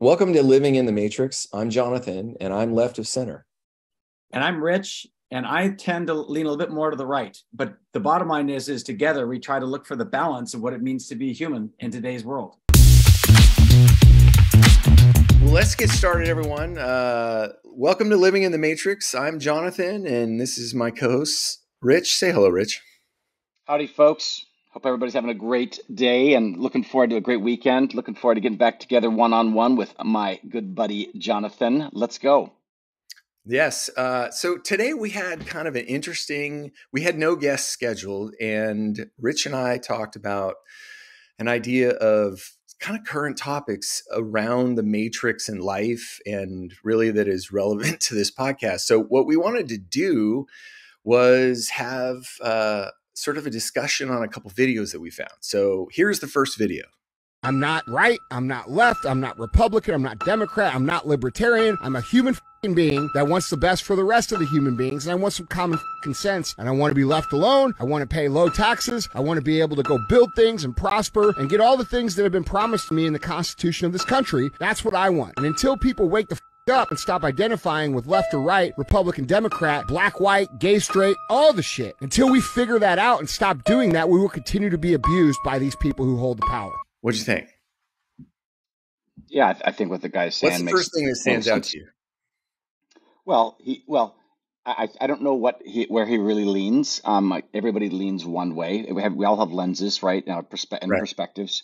Welcome to Living in the Matrix. I'm Jonathan, and I'm left of center. And I'm Rich, and I tend to lean a little bit more to the right. But the bottom line is, is together we try to look for the balance of what it means to be human in today's world. Well, let's get started, everyone. Uh, welcome to Living in the Matrix. I'm Jonathan, and this is my co-host, Rich. Say hello, Rich. Howdy, folks. Hope everybody's having a great day and looking forward to a great weekend. Looking forward to getting back together one on one with my good buddy Jonathan. Let's go. Yes. Uh, so today we had kind of an interesting, we had no guests scheduled, and Rich and I talked about an idea of kind of current topics around the matrix and life, and really that is relevant to this podcast. So, what we wanted to do was have uh, sort of a discussion on a couple videos that we found. So here's the first video. I'm not right. I'm not left. I'm not Republican. I'm not Democrat. I'm not libertarian. I'm a human being that wants the best for the rest of the human beings. And I want some common sense. And I want to be left alone. I want to pay low taxes. I want to be able to go build things and prosper and get all the things that have been promised to me in the Constitution of this country. That's what I want. And until people wake the up and stop identifying with left or right, Republican, Democrat, black, white, gay, straight, all the shit. Until we figure that out and stop doing that, we will continue to be abused by these people who hold the power. What do you think? Yeah, I, th- I think what the guy's saying. What's the makes, first thing that stands out to you? Well, he well, I I don't know what he where he really leans. Um, like everybody leans one way. We have we all have lenses, right? Now, perspe- and right. perspectives,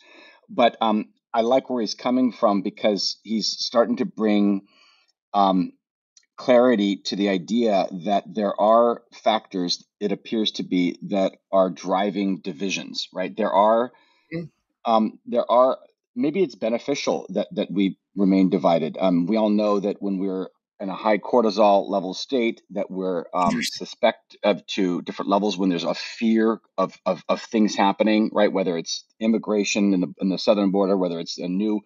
but um, I like where he's coming from because he's starting to bring um, clarity to the idea that there are factors, it appears to be, that are driving divisions, right? There are, mm. um, there are, maybe it's beneficial that, that we remain divided. Um, we all know that when we're in a high cortisol level state that we're um, suspect of to different levels when there's a fear of, of, of things happening, right? Whether it's immigration in the, in the southern border, whether it's a new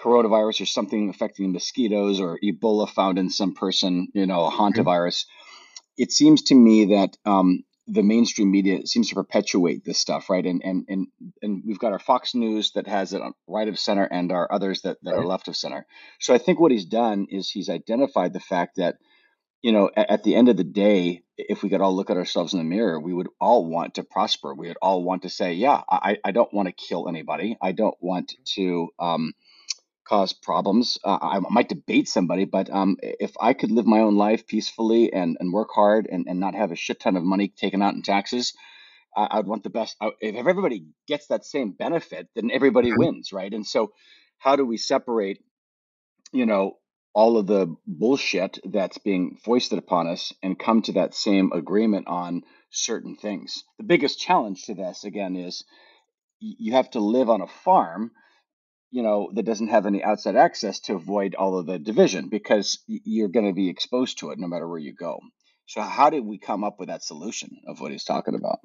coronavirus or something affecting mosquitoes or Ebola found in some person, you know, a hantavirus. It seems to me that um, the mainstream media seems to perpetuate this stuff, right? And and and and we've got our Fox News that has it on right of center, and our others that, that right. are left of center. So I think what he's done is he's identified the fact that, you know, at, at the end of the day, if we could all look at ourselves in the mirror, we would all want to prosper. We would all want to say, yeah, I, I don't want to kill anybody. I don't want to um, cause problems. Uh, I might debate somebody, but um, if I could live my own life peacefully and, and work hard and, and not have a shit ton of money taken out in taxes, I, would want the best. I, if everybody gets that same benefit, then everybody wins, right? And so, how do we separate, you know, all of the bullshit that's being foisted upon us and come to that same agreement on certain things? The biggest challenge to this, again, is you have to live on a farm you know that doesn't have any outside access to avoid all of the division because you're going to be exposed to it no matter where you go. So how did we come up with that solution of what he's talking about?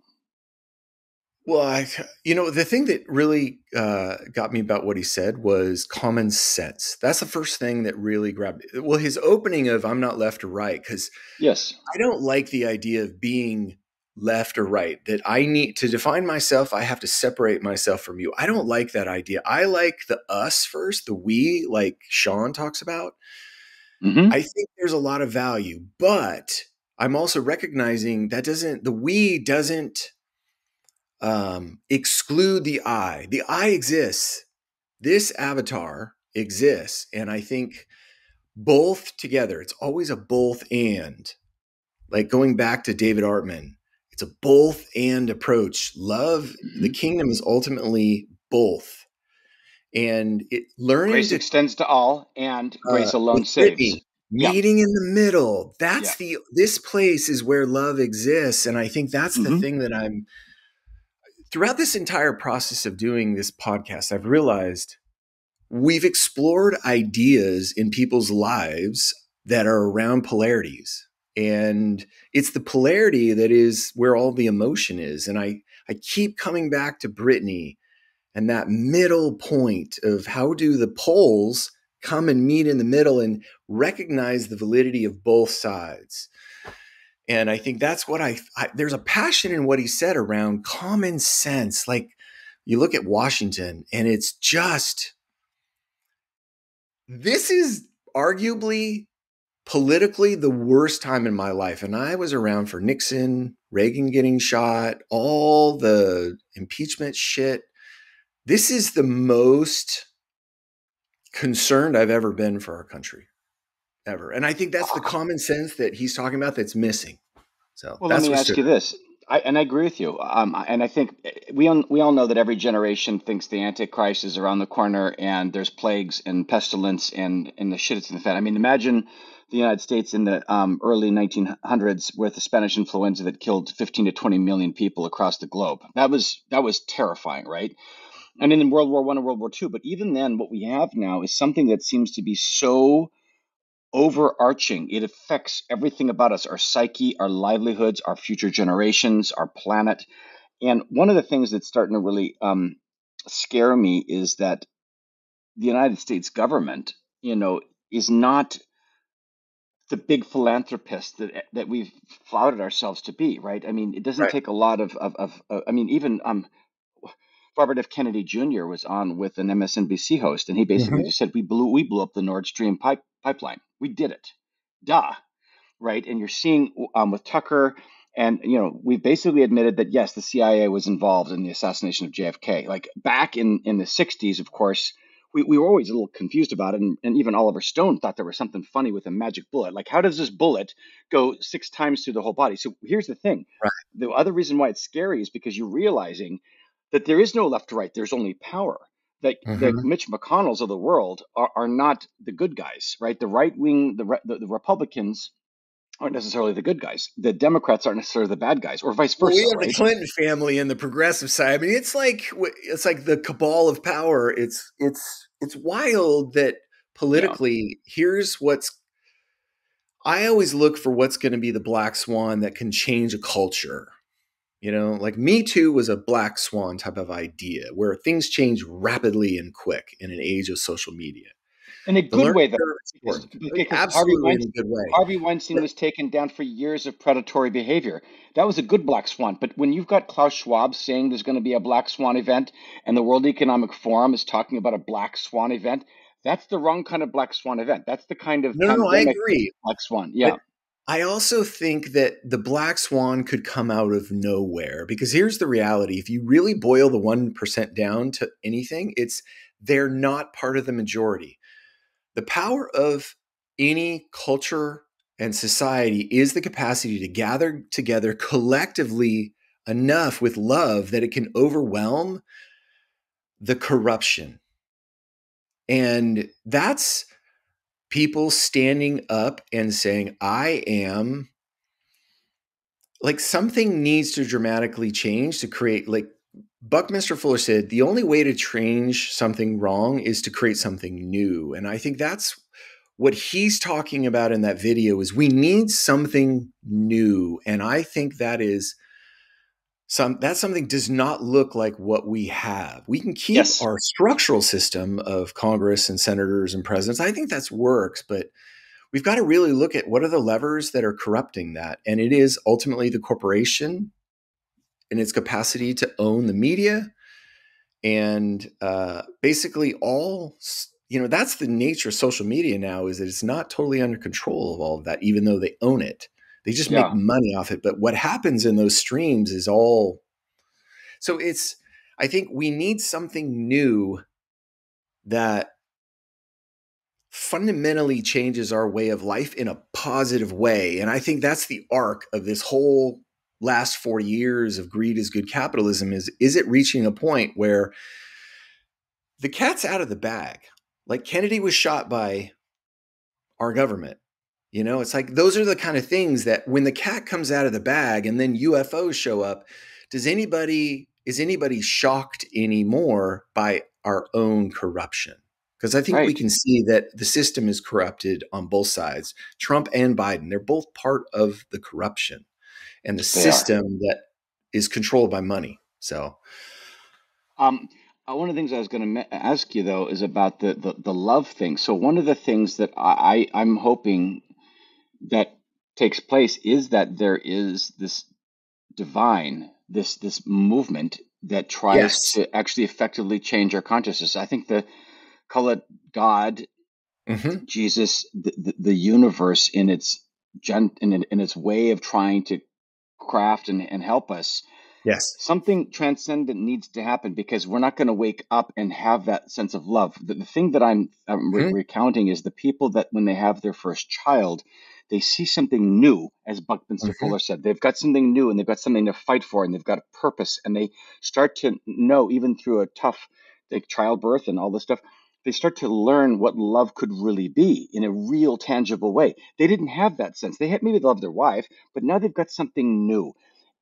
Well I, you know the thing that really uh, got me about what he said was common sense. That's the first thing that really grabbed me. well his opening of i'm not left or right because yes. I don't like the idea of being left or right that i need to define myself i have to separate myself from you. I don't like that idea. I like the us first the we like sean talks about. Mm-hmm. i think there's a lot of value but i'm also recognizing that doesn't the we doesn't um, exclude the i. The i exists. This avatar exists and i think both together it's always a both and. Like going back to david artman it's a both and approach. Love, mm-hmm. the kingdom is ultimately both. And it learning grace to, extends to all, and uh, grace uh, alone saves. Meeting yeah. in the middle. That's yeah. the this place is where love exists. And I think that's mm-hmm. the thing that I'm throughout this entire process of doing this podcast, I've realized we've explored ideas in people's lives that are around polarities and it's the polarity that is where all the emotion is and i i keep coming back to brittany and that middle point of how do the poles come and meet in the middle and recognize the validity of both sides. And i think that's what I, I there's a passion in what he said around common sense. Like you look at washington and it's just this is arguably politically the worst time in my life. And I was around for Nixon, Reagan getting shot, all the impeachment shit. This is the most concerned I've ever been for our country, ever. And I think that's the common sense that he's talking about that's missing. So, well, let me ask you this. I, and I agree with you. Um, and I think eh, we all, we all know that every generation thinks the Antichrist is around the corner, and there's plagues and pestilence and and the shit it's in the fan. I mean, imagine the United States in the um, early 1900s with the Spanish influenza that killed 15 to 20 million people across the globe. That was that was terrifying, right? And in World War One and World War Two. But even then, what we have now is something that seems to be so overarching. It affects everything about us: our psyche, our livelihoods, our future generations, our planet. And one of the things that's starting to really um, scare me is that the United States government, you know, is not the big philanthropist that that we've flouted ourselves to be, right? I mean, it doesn't right. take a lot of, of, of uh, I mean, even um, Robert F. Kennedy Jr. was on with an MSNBC host, and he basically mm-hmm. just said, "We blew we blew up the Nord Stream pipe pipeline. We did it, duh, right?" And you're seeing um, with Tucker, and you know, we've basically admitted that yes, the CIA was involved in the assassination of JFK. Like back in in the '60s, of course we, we were always a little confused about it. And, and even Oliver Stone thought there was something funny with a magic bullet. Like, how does this bullet go six times through the whole body? So here's the thing. Right. The other reason why it's scary is because you're realizing that there is no left to right. There's only power. That, mm-hmm. the Mitch McConnells of the world are, are not the good guys, right? The right wing, the, the, the Republicans aren't necessarily the good guys. The Democrats aren't necessarily the bad guys, or vice versa. Well, we have right? the Clinton family and the progressive side. I mean, it's like it's like the cabal of power. It's it's it's wild that politically, yeah. here's what's. I always look for what's going to be the black swan that can change a culture. You know, like Me Too was a black swan type of idea where things change rapidly and quick in an age of social media in a good way, though. Because, because Absolutely in a good way. Harvey Weinstein was taken down for years of predatory behavior. That was a good black swan. But when you've got Klaus Schwab saying there's going to be a black swan event, and the World Economic Forum is talking about a black swan event, that's the wrong kind of black swan event. That's the kind of no, no, I agree. Black swan, yeah. But I also think that the black swan could come out of nowhere because here's the reality: if you really boil the one percent down to anything, it's they're not part of the majority the power of any culture and society is the capacity to gather together collectively enough with love that it can overwhelm the corruption. And that's people standing up and saying, I am like something needs to dramatically change to create like Buckminster Fuller said the only way to change something wrong is to create something new. And I think that's what he's talking about in that video is we need something new. And I think that is some that something does not look like what we have. We can keep yes. our structural system of Congress and senators and presidents. I think that works, but we've got to really look at what are the levers that are corrupting that. And it is ultimately the corporation in its capacity to own the media. And uh, basically all you know that's the nature of social media now is that it's not totally under control of all of that even though they own it. They just yeah. make money off it. But what happens in those streams is all so it's i think we need something new that fundamentally changes our way of life in a positive way. And i think that's the arc of this whole last 40 years of greed is good capitalism is is it reaching a point where the cat's out of the bag? Like kennedy was shot by our government you know? It's like those are the kind of things that when the cat comes out of the bag and then ufos show up does anybody is anybody shocked anymore by our own corruption? Because i think right. we can see that the system is corrupted on both sides trump and biden. They're both part of the corruption and the system that is controlled by money. So, um, uh, one of the things I was going to ask you though is about the, the, the love thing. So one of the things that I, I I'm hoping that takes place is that there is this divine this this movement that tries yes. to actually effectively change our consciousness. I think the call it God mm-hmm. Jesus, the, the, the, universe in its gen, in, in its way of trying to craft and, and help us. Yes. Something transcendent needs to happen because we're not going to wake up and have that sense of love. The, the thing that I'm, I'm mm-hmm. recounting is the people that when they have their first child, they see something new, as Buckminster mm-hmm. Fuller said. They've got something new and they've got something to fight for and they've got a purpose and they start to know, even through a tough like childbirth and all this stuff, they start to learn what love could really be in a real tangible way. They didn't have that sense. They had maybe they loved their wife, but now they've got something new.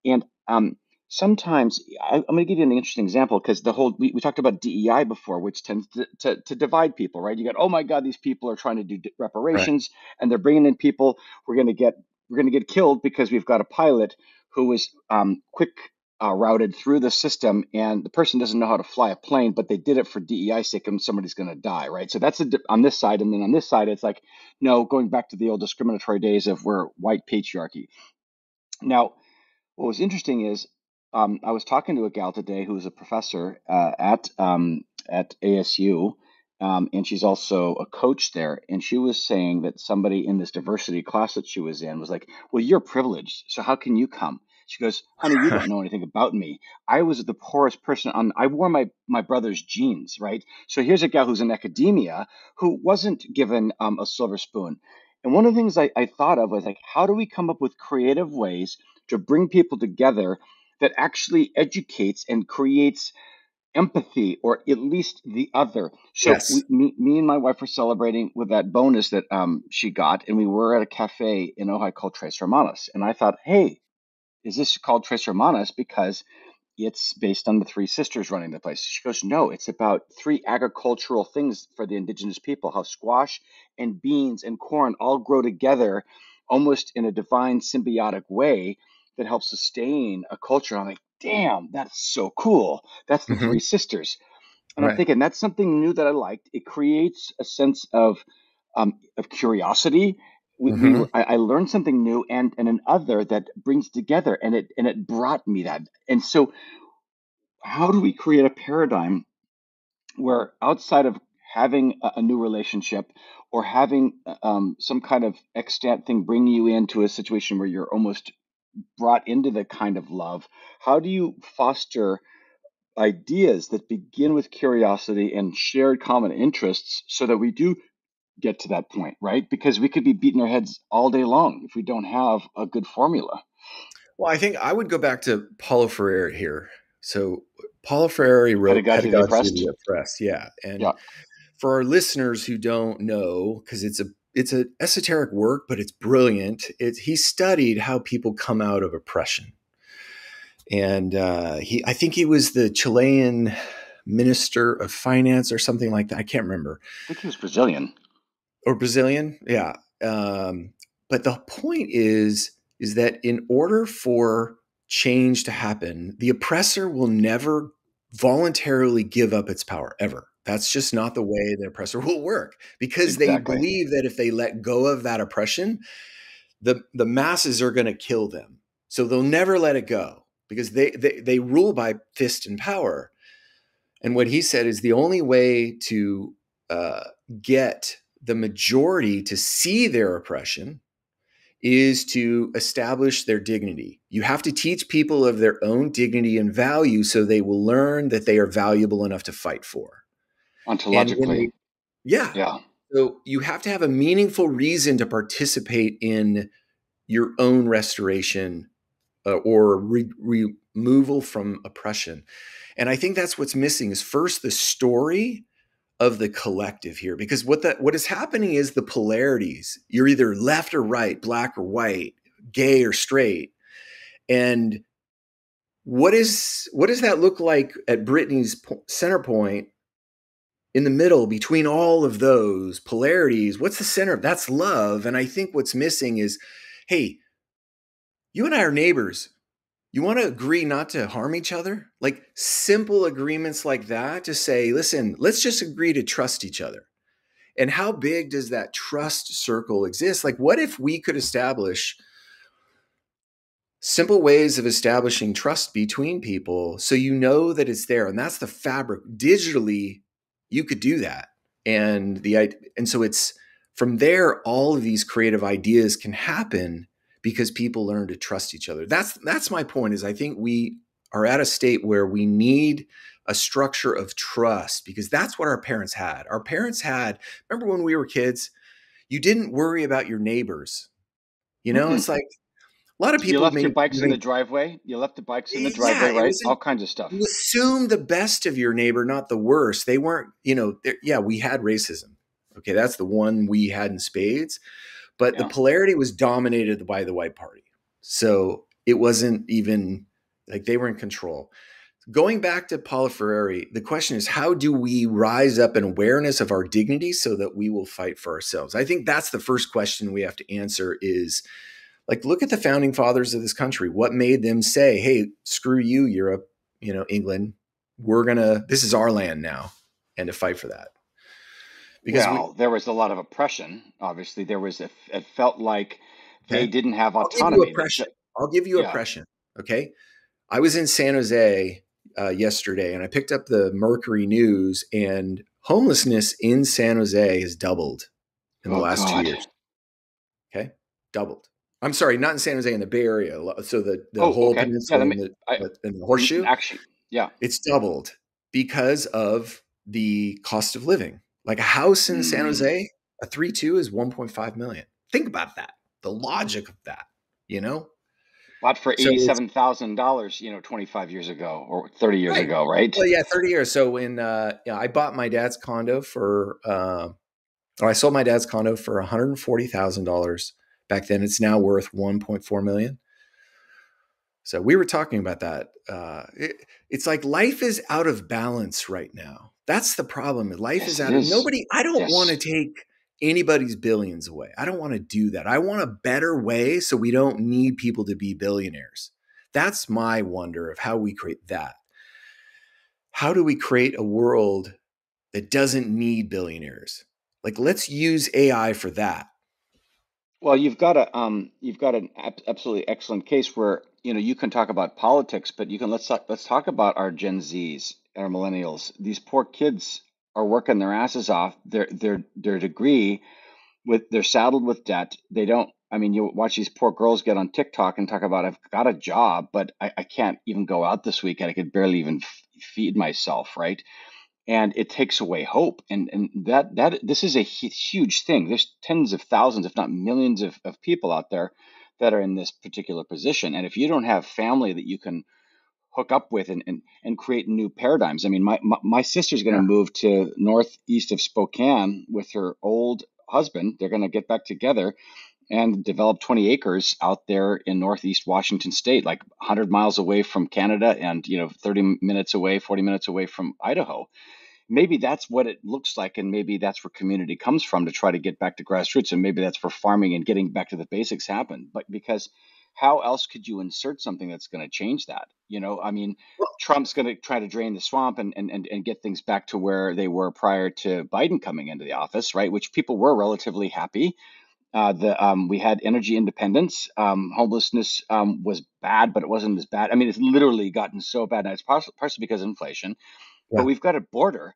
And um, sometimes I, am going to give you an interesting example because the whole we, we, talked about DEI before, which tends to, to, to, divide people, right? You got oh my god, these people are trying to do reparations right. and they're bringing in people we're going to get we're going to get killed because we've got a pilot who was um, quick uh, routed through the system and the person doesn't know how to fly a plane, but they did it for DEI sake and somebody's going to die, right? So that's a, on this side. And then on this side, it's like, no, going back to the old discriminatory days of where white patriarchy. Now, what was interesting is um, I was talking to a gal today who's a professor uh, at um, at ASU, um, and she's also a coach there. And she was saying that somebody in this diversity class that she was in was like, "Well, you're privileged, so how can you come?" She goes, "Honey, you don't know anything about me. I was the poorest person on. I wore my my brother's jeans, right? So here's a gal who's in academia who wasn't given um, a silver spoon." And one of the things I, I thought of was like, how do we come up with creative ways to bring people together that actually educates and creates empathy or at least the other. So yes. we, me, me, and my wife were celebrating with that bonus that um, she got, and we were at a cafe in Ojai called Tres Hermanas. And I thought, hey, is this called Tres Hermanas because it's based on the three sisters running the place? She goes, no, it's about three agricultural things for the indigenous people, how squash and beans and corn all grow together almost in a divine symbiotic way that helps sustain a culture. I'm like, damn, that's so cool. That's the mm-hmm. Three Sisters. And right. I'm thinking that's something new that I liked. It creates a sense of um, of curiosity. We, mm-hmm. we, I, I, learned something new and and an other that brings together, and it and it brought me that. And so, how do we create a paradigm where outside of having a, a new relationship or having um, some kind of extant thing bring you into a situation where you're almost brought into the kind of love, how do you foster ideas that begin with curiosity and shared common interests so that we do get to that point, right? Because we could be beating our heads all day long if we don't have a good formula. Well, I think I would go back to Paulo Freire here. So Paulo Freire wrote Pedagogy, Pedagogy of the Oppressed. Yeah. And yeah. for our listeners who don't know, because it's a it's an esoteric work, but it's brilliant. It, he studied how people come out of oppression, and uh, he I think he was the Chilean minister of finance or something like that. I can't remember. I think he was Brazilian. Or Brazilian, yeah. Um, but the point is, is that in order for change to happen, the oppressor will never voluntarily give up its power ever. That's just not the way the oppressor will work because exactly. they believe that if they let go of that oppression, the, the masses are going to kill them. So they'll never let it go because they, they, they rule by fist and power. And what he said is the only way to uh, get the majority to see their oppression is to establish their dignity. You have to teach people of their own dignity and value so they will learn that they are valuable enough to fight for ontologically. They, yeah. Yeah. So you have to have a meaningful reason to participate in your own restoration uh, or re- removal from oppression. And I think that's what's missing is first the story of the collective here because what that what is happening is the polarities. You're either left or right, black or white, gay or straight. And what is what does that look like at Brittany's center point in the middle between all of those polarities, what's the center? Of that's love. And I think what's missing is hey, you and I are neighbors. You want to agree not to harm each other? Like simple agreements like that to say, listen, let's just agree to trust each other. And how big does that trust circle exist? Like, what if we could establish simple ways of establishing trust between people so you know that it's there? And that's the fabric digitally you could do that. and the and so it's from there all of these creative ideas can happen because people learn to trust each other that's that's my point is i think we are at a state where we need a structure of trust because that's what our parents had our parents had remember when we were kids you didn't worry about your neighbors you know mm-hmm. it's like a lot of people you left your bikes in the driveway. You left the bikes in the driveway, right? All kinds of stuff. You assume the best of your neighbor, not the worst. They weren't, you know. Yeah, we had racism. Okay, that's the one we had in spades, but yeah. the polarity was dominated by the white party. So it wasn't even like they were in control. Going back to Paulo Freire, the question is how do we rise up in awareness of our dignity so that we will fight for ourselves? I think that's the first question we have to answer is like look at the founding fathers of this country what made them say hey screw you europe you know england we're gonna this is our land now and to fight for that because well, we, there was a lot of oppression obviously there was a, it felt like they okay. didn't have autonomy I'll give you oppression, I'll give you yeah. oppression okay i was in san jose uh, yesterday and i picked up the mercury news and homelessness in san jose has doubled in the oh, last God. two years okay doubled I'm sorry, not in San Jose, in the Bay Area. So the, the oh, whole okay. peninsula yeah, and, the, I, and the horseshoe. Actually, yeah. It's doubled because of the cost of living. Like a house in mm. San Jose, a 3 2 is 1.5 million. Think about that. The logic of that, you know? Bought for eighty-seven thousand dollars, you know, twenty-five years ago or thirty years right. ago, right? Well, yeah, thirty years. So when uh, yeah, I bought my dad's condo for, uh, or I sold my dad's condo for one hundred forty thousand dollars back then. It's now worth 1.4 million. So we were talking about that. Uh, it, it's like life is out of balance right now. That's the problem. Life yes, is out of nobody. I don't yes. want to take anybody's billions away. I don't want to do that. I want a better way so we don't need people to be billionaires. That's my wonder of how we create that. How do we create a world that doesn't need billionaires? Like, let's use AI for that. Well, you've got a um, you've got an absolutely excellent case where you know you can talk about politics, but you can let's talk, let's talk about our Gen Zs, millennials. These poor kids are working their asses off. Their their their degree with they're saddled with debt. They don't. I mean, you watch these poor girls get on TikTok and talk about I've got a job, but I, I can't even go out this weekend. I could barely even f- feed myself, right? and it takes away hope and and that that this is a huge thing there's tens of thousands if not millions of, of people out there that are in this particular position and if you don't have family that you can hook up with and and, and create new paradigms. I mean my my, my sister's going to yeah. move to northeast of spokane with her old husband. They're going to get back together and develop 20 acres out there in northeast washington state like 100 miles away from canada and you know 30 minutes away 40 minutes away from idaho. Maybe that's what it looks like and maybe that's where community comes from to try to get back to grassroots and maybe that's where farming and getting back to the basics happen. But because how else could you insert something that's going to change that you know i mean well, trump's going to try to drain the swamp and, and, and, and get things back to where they were prior to biden coming into the office right which people were relatively happy uh, the um, we had energy independence. Um, homelessness um, was bad, but it wasn't as bad. I mean, it's literally gotten so bad now. It's partially, partially because of inflation. Yeah. But we've got a border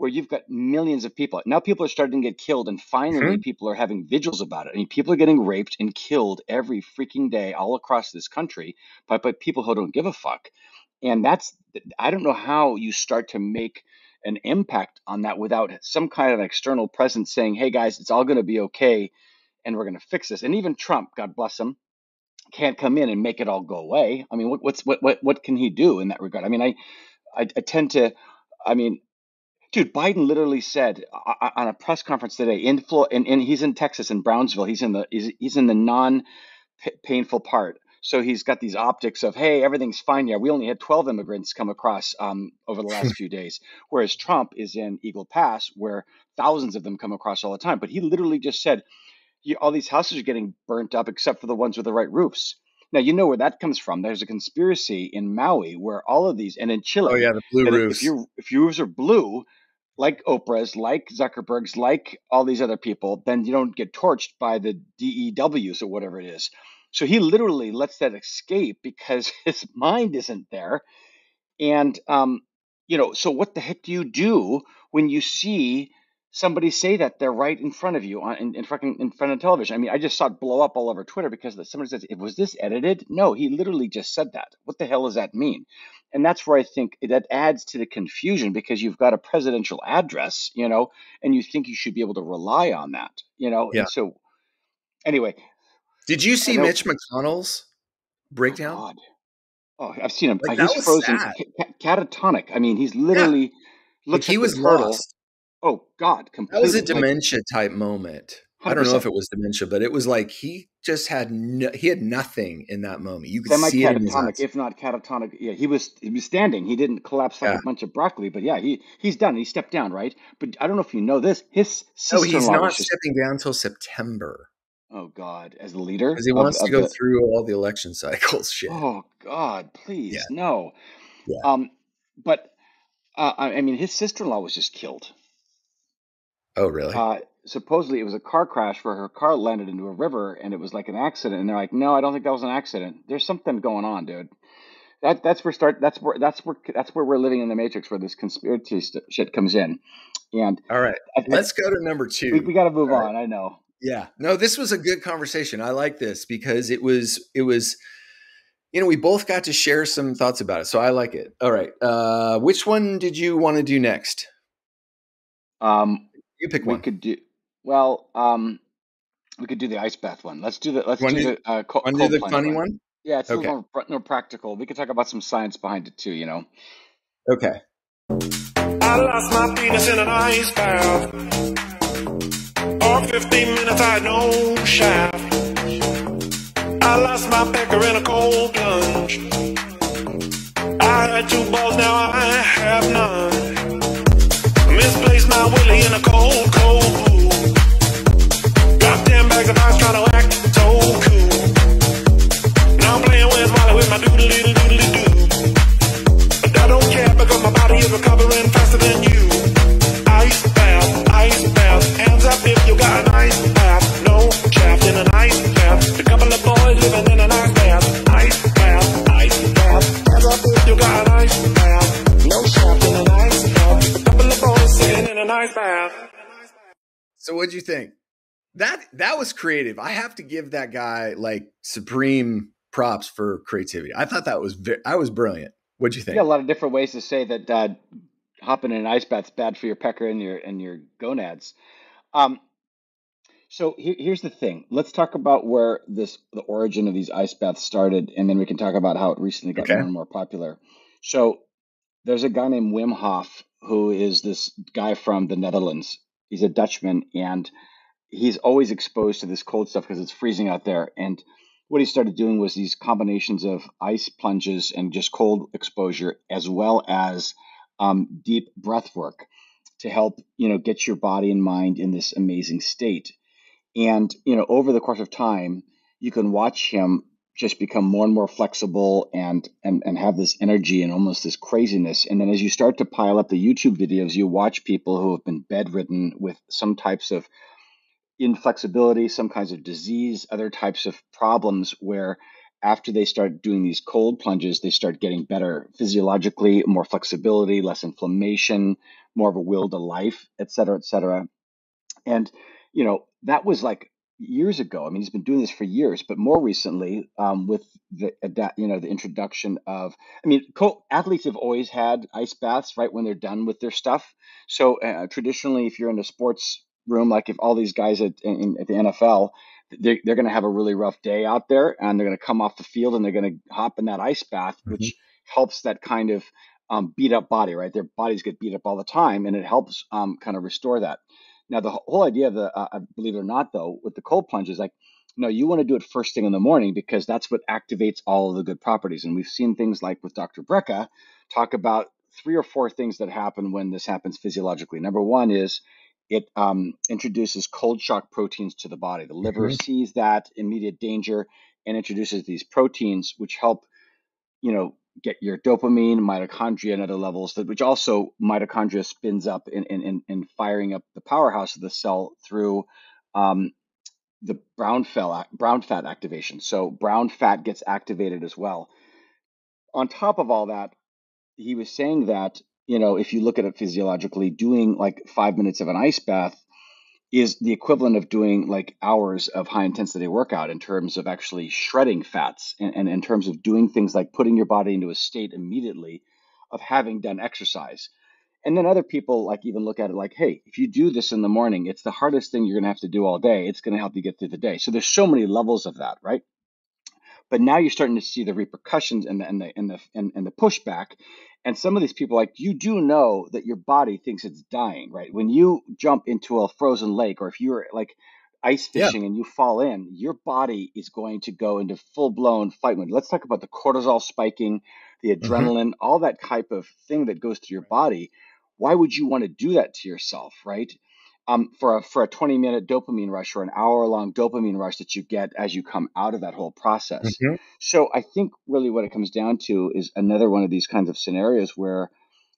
where you've got millions of people. Now people are starting to get killed, and finally mm-hmm. people are having vigils about it. I mean, people are getting raped and killed every freaking day all across this country by, by people who don't give a fuck. And that's, I don't know how you start to make an impact on that without some kind of external presence saying, hey guys, it's all going to be okay and we're going to fix this. And even Trump, God bless him, can't come in and make it all go away. I mean, what, what's what what what can he do in that regard? I mean, I I, I tend to, I mean, dude, Biden literally said uh, uh, on a press conference today in Florida, and, and he's in Texas in Brownsville. He's in the he's, he's in the non painful part. So he's got these optics of, hey, everything's fine here. We only had 12 immigrants come across um, over the last few days, whereas Trump is in Eagle Pass, where thousands of them come across all the time. But he literally just said, all these houses are getting burnt up except for the ones with the right roofs. Now you know where that comes from. There's a conspiracy in Maui where all of these, and in Chile, oh yeah, the blue roofs. If your if your roofs are blue, like Oprah's, like Zuckerberg's, like all these other people, then you don't get torched by the DEWs or whatever it is. So he literally lets that escape because his mind isn't there. And um, you know, so what the heck do you do when you see somebody say that they're right in front of you on in, in fucking in front of television. I mean, I just saw it blow up all over Twitter because somebody says, it "Was this edited?" No, he literally just said that. What the hell does that mean? And that's where I think that adds to the confusion because you've got a presidential address, you know, and you think you should be able to rely on that, you know. Yeah. And so, anyway, did you see Mitch McConnell's oh, breakdown? God. Oh, I've seen him. Like, he's frozen, ca- catatonic. I mean, he's literally like looks he was lost. Oh God, That was a like- dementia type moment. I don't know if it was dementia, but it was like he just had no, he had nothing in that moment. You could see it in his eyes. if not catatonic. Yeah, he was he was standing. He didn't collapse like Yeah. a bunch of broccoli, but yeah, he he's done. He stepped down, right? But I don't know if you know this. His No, sister-in-law he's not just stepping down until September oh God, as the leader because he of- wants to of go the- through all the election cycles. Shit. Oh God, please Yeah. no. Yeah. Um, but uh, I I mean, his sister-in-law was just killed. Oh, really? Uh, supposedly it was a car crash where her car landed into a river and it was like an accident. And they're like, no, I don't think that was an accident. There's something going on, dude. That that's where start. That's where that's where that's where we're living in the matrix, where this conspiracy st- shit comes in. And all right. I, I- Let's go to number two. we, we got to move All right. on. I know. Yeah. No, this was a good conversation. I like this because it was it was you know, we both got to share some thoughts about it. So I like it. All right. Uh which one did you want to do next? Um, You pick we one. could do well. Um, we could do the ice bath one. Let's do the let's Wanna do do- the uh, co- Want cold do the funny one? Yeah, it's a little more, more practical. We could talk about some science behind it too. You know. Okay. I lost my penis in an ice bath. For 15 minutes, I had no shaft. I lost my pecker in a cold plunge. I had two balls, now I have none. My willy in a cold, cold pool. 10 bags of ice trying to act so cool. Now I'm playing with Molly with my doodle doodle doodle doo. But I don't care because my body is recovering faster than you. Ice bath, ice bath. Hands up if you got an ice. So what'd you think? That that was creative. I have to give that guy like supreme props for creativity. I thought that was very, I was brilliant. What'd you You think? got a lot of different ways to say that uh, hopping in an ice bath's bad for your pecker and your and your gonads. Um, so here, here's the thing. Let's talk about where this the origin of these ice baths started, and then we can talk about how it recently got Okay. more and more popular. So there's a guy named Wim Hof who is this guy from the Netherlands. He's a Dutchman, and he's always exposed to this cold stuff because it's freezing out there. And what he started doing was these combinations of ice plunges and just cold exposure, as well as um, deep breath work to help you know get your body and mind in this amazing state. And you know, over the course of time, you can watch him just become more and more flexible and and and have this energy and almost this craziness. And then as you start to pile up the YouTube videos, you watch people who have been bedridden with some types of inflexibility, some kinds of disease, other types of problems where after they start doing these cold plunges, they start getting better physiologically, more flexibility, less inflammation, more of a will to life, et cetera, et cetera. And, you know, that was like years ago. I mean, he's been doing this for years, but more recently, um, with the you know, the introduction of, I mean, co- athletes have always had ice baths right when they're done with their stuff. So uh, traditionally, if you're in a sports room, like if all these guys at, in, at the NFL, they're, they're going to have a really rough day out there and they're going to come off the field and they're going to hop in that ice bath, which helps that kind of um, beat up body, right? Their bodies get beat up all the time and it helps um, kind of restore that. Now, the whole idea of the, uh, uh, believe it or not, though, with the cold plunge is like, no, you want to do it first thing in the morning because that's what activates all of the good properties. And we've seen things like with Dr. Brecka talk about three or four things that happen when this happens physiologically. Number one is it um, introduces cold shock proteins to the body. The liver sees that immediate danger and introduces these proteins, which help, you know, get your dopamine, mitochondria, and other levels, that which also mitochondria spins up in, in, in, in firing up the powerhouse of the cell through um, the brown, fel- brown fat activation. So brown fat gets activated as well. On top of all that, he was saying that you know, if you look at it physiologically, doing like five minutes of an ice bath is the equivalent of doing like hours of high intensity workout in terms of actually shredding fats and, and in terms of doing things like putting your body into a state immediately of having done exercise. And then other people like even look at it like, hey, if you do this in the morning, it's the hardest thing you're to have to do all day. It's to help you get through the day. So there's so many levels of that, right? But now you're starting to see the repercussions and the and the and the and, and the pushback. And some of these people, like you do know that your body thinks it's dying, right? When you jump into a frozen lake, or if you're like ice fishing yeah. and you fall in, your body is going to go into full blown fight mode. Let's talk about the cortisol spiking, the mm-hmm. adrenaline, mm-hmm. all that type of thing that goes through your body. Why would you want to do that to yourself, right? Um, for a for a 20 minute dopamine rush or an hour long dopamine rush that you get as you come out of that whole process. Mm-hmm. So I think really what it comes down to is another one of these kinds of scenarios where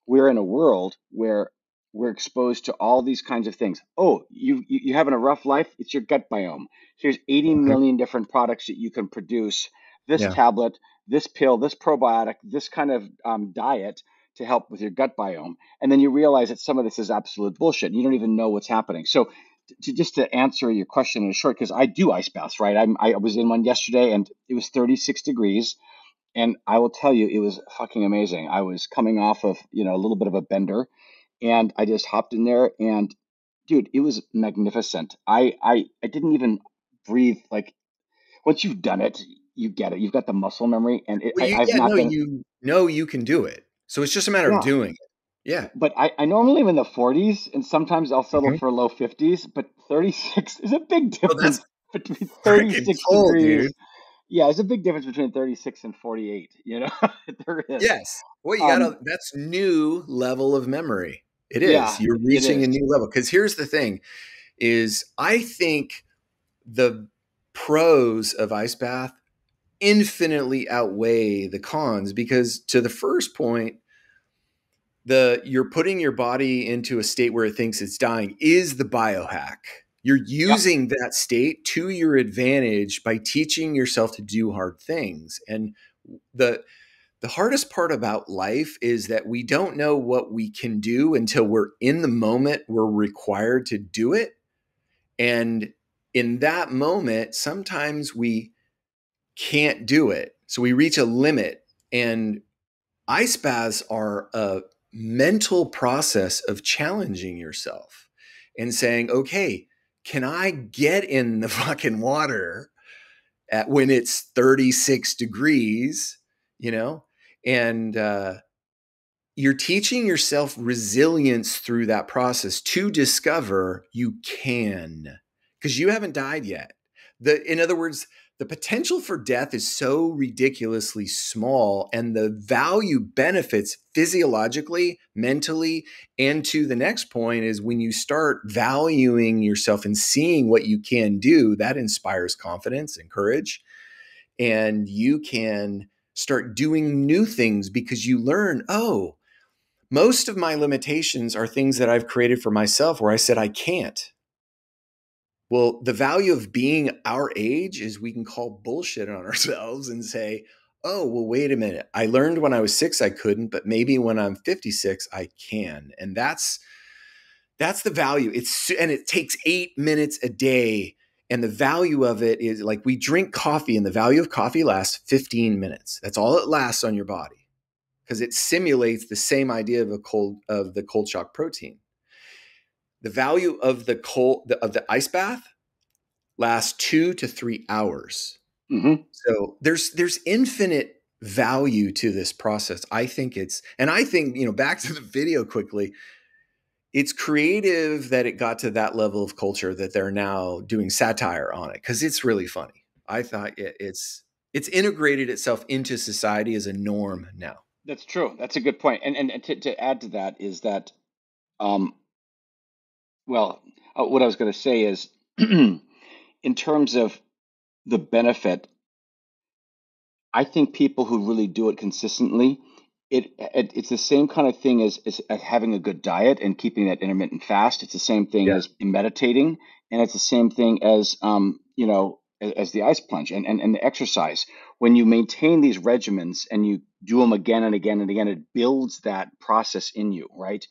we're in a world where we're exposed to all these kinds of things. Oh, you you, you having a rough life? It's your gut biome. Here's 80 mm-hmm. million different products that you can produce. This yeah. tablet, this pill, this probiotic, this kind of um, diet to help with your gut biome. And then you realize that some of this is absolute bullshit. You don't even know what's happening. So, to, just to answer your question in a short, because I do ice baths, right? I'm, I was in one yesterday and it was 36 degrees. And I will tell you, it was fucking amazing. I was coming off of, you know, a little bit of a bender and I just hopped in there and dude, it was magnificent. I, I, I didn't even breathe. Like once you've done it, you get it. You've got the muscle memory and it, well, you, I, have yeah, not no, been, you know, you can do it. So it's just a matter yeah. of doing it. Yeah. But I, I normally am in the 40s and sometimes I'll settle mm-hmm. for low 50s, but 36 is a big difference well, between 36 cold, degrees. Dude. Yeah, it's a big difference between 36 and 48, you know? there is. Yes. Well, you gotta, um, that's new level of memory. It is. Yeah, You're reaching a new level. Because here's the thing is I think the pros of ice bath infinitely outweigh the cons because to the first point the you're putting your body into a state where it thinks it's dying is the biohack. You're using yeah. that state to your advantage by teaching yourself to do hard things. And the the hardest part about life is that we don't know what we can do until we're in the moment we're required to do it. And in that moment sometimes we can't do it. So we reach a limit. And ice baths are a mental process of challenging yourself and saying, okay, can I get in the fucking water at when it's 36 degrees, you know? And uh, you're teaching yourself resilience through that process to discover you can, because you haven't died yet. The, in other words, the potential for death is so ridiculously small and the value benefits physiologically mentally and to the next point is when you start valuing yourself and seeing what you can do that inspires confidence and courage. And you can start doing new things because you learn oh most of my limitations are things that I've created for myself where I said I can't well, the value of being our age is we can call bullshit on ourselves and say, oh, well, wait a minute. I learned when I was six I couldn't, but maybe when I'm 56 I can. And that's that's the value. It's and it takes eight minutes a day. And the value of it is like we drink coffee, and the value of coffee lasts 15 minutes. That's all it lasts on your body because it simulates the same idea of a cold of the cold shock protein the value of the cold of the ice bath lasts two to three hours. Mm-hmm. So there's there's infinite value to this process. I think it's and I think you know back to the video quickly. It's creative that it got to that level of culture that they're now doing satire on it because it's really funny. I thought it, it's it's integrated itself into society as a norm now. That's true. That's a good point. And and to, to add to that is that um, well, uh, what I was going to say is, in terms of the benefit, I think people who really do it consistently, it, it it's the same kind of thing as, as having a good diet and keeping that intermittent fast. It's the same thing yeah. as meditating, and it's the same thing as um, you know as the ice plunge and, and, and the exercise. When you maintain these regimens and you do them again and again and again, it builds that process in you, right?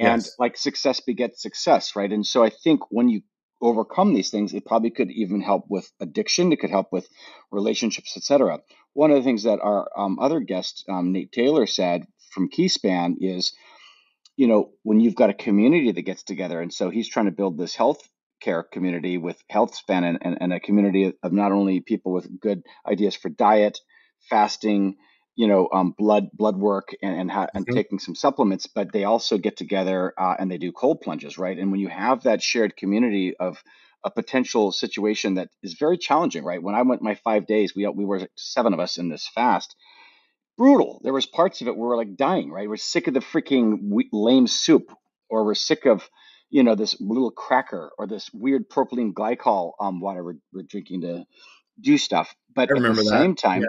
And Yes. like success begets success, right? And so I think when you overcome these things, it probably could even help with addiction. It could help with relationships, etc. One of the things that our um, other guest, um, Nate Taylor, said from Keyspan is, you know, when you've got a community that gets together, and so he's trying to build this health care community with HealthSpan and, and, and a community of not only people with good ideas for diet, fasting, you know, um, blood blood work and and, ha- and Mhm. taking some supplements, but they also get together uh, and they do cold plunges, right? And when you have that shared community of a potential situation that is very challenging, right? When I went my five days, we we were seven of us in this fast. Brutal. There was parts of it where we're like dying, right? We're sick of the freaking lame soup, or we're sick of you know this little cracker or this weird propylene glycol um, water we're, we're drinking to do stuff. But at the that. same time,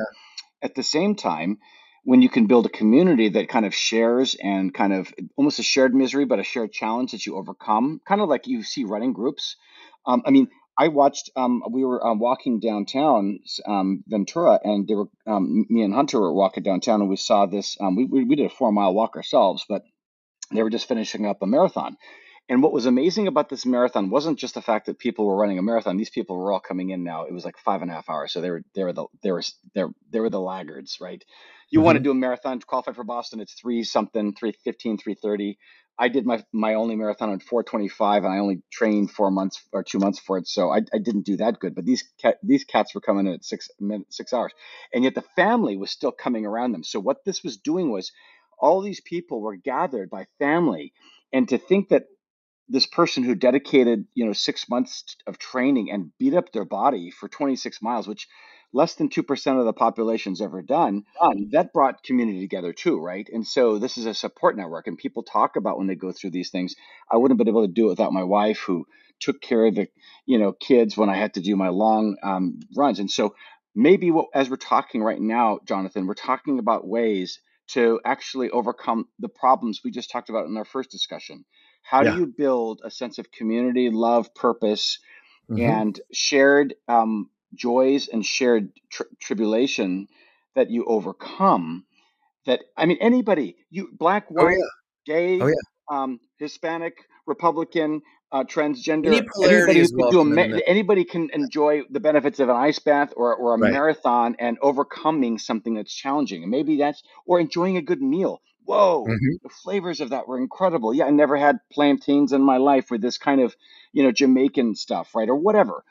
at the same time, when you can build a community that kind of shares and kind of almost a shared misery, but a shared challenge that you overcome, kind of like you see running groups. Um, I mean, I watched. Um, we were um, walking downtown um, Ventura, and they were um, me and Hunter were walking downtown, and we saw this. Um, we we did a four mile walk ourselves, but they were just finishing up a marathon. And what was amazing about this marathon wasn't just the fact that people were running a marathon. These people were all coming in now. It was like five and a half hours, so they were they were the they were they were, they were the laggards, right? You want to mm-hmm. do a marathon to qualify for Boston? It's three something, three fifteen, three thirty. I did my my only marathon on four twenty five, and I only trained four months or two months for it, so I, I didn't do that good. But these cat these cats were coming in at six minutes, six hours, and yet the family was still coming around them. So what this was doing was, all these people were gathered by family, and to think that this person who dedicated you know six months of training and beat up their body for 26 miles which less than 2% of the population's ever done that brought community together too right? And so this is a support network and people talk about when they go through these things. I wouldn't have been able to do it without my wife who took care of the you know kids when i had to do my long um, runs. And so maybe what, as we're talking right now jonathan we're talking about ways to actually overcome the problems we just talked about in our first discussion how do you build a sense of community, love, purpose, Mhm. and shared um, joys and shared tr- tribulation that you overcome? That I mean, anybody, you black, Oh white, yeah. gay, Oh yeah. um, Hispanic, Republican, uh, transgender. Any anybody, who is could do a welcome in the ma- anybody can enjoy the benefits of an ice bath or, or a Right. marathon and overcoming something that's challenging. And maybe that's or enjoying a good meal. Whoa, Mhm. the flavors of that were incredible. Yeah, I never had plantains in my life with this kind of, you know, Jamaican stuff, right? Or whatever.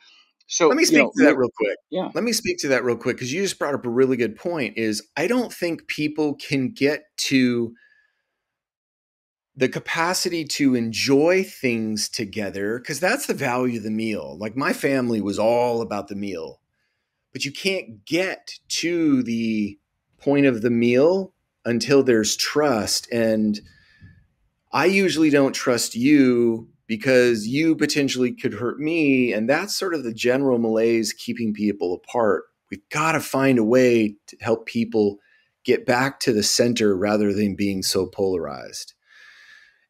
So, Let me you speak know, to that real quick. yeah. Let me speak to that real quick because you just brought up a really good point. Is I don't think people can get to the capacity to enjoy things together because that's the value of the meal. Like my family was all about the meal, but you can't get to the point of the meal until there's trust. And I usually don't trust you because you potentially could hurt me. And that's sort of the general malaise keeping people apart. We've got to find a way to help people get back to the center rather than being so polarized.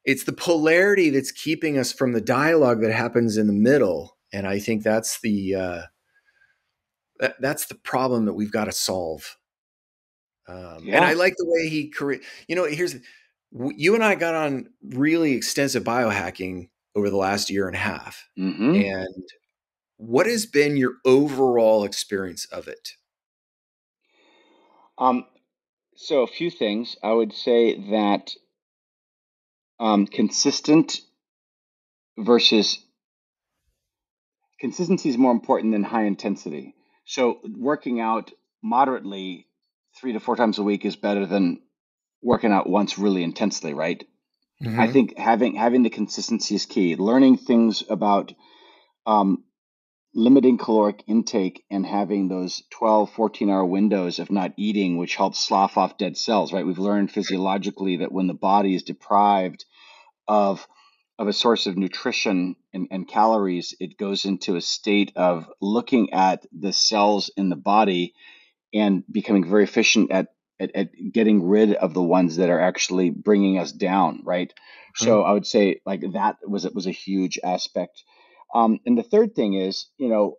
It's the polarity that's keeping us from the dialogue that happens in the middle. And I think that's the uh, that, that's the problem that we've got to solve. Um, And I like the way he, cre- you know, here's you and I got on really extensive biohacking over the last year and a half. hmm And what has been your overall experience of it? Um, so a few things. I would say that um, consistent versus consistency is more important than high intensity. So working out moderately three to four times a week is better than working out once really intensely, right? I Mhm. think having having the consistency is key. Learning things about um, limiting caloric intake and having those 12, 14 hour windows of not eating, which helps slough off dead cells, right? We've learned physiologically that when the body is deprived of of a source of nutrition and, and calories, it goes into a state of looking at the cells in the body and becoming very efficient at, at, at getting rid of the ones that are actually bringing us down, right? So I would say like that was it was a huge aspect. Um, and the third thing is, you know,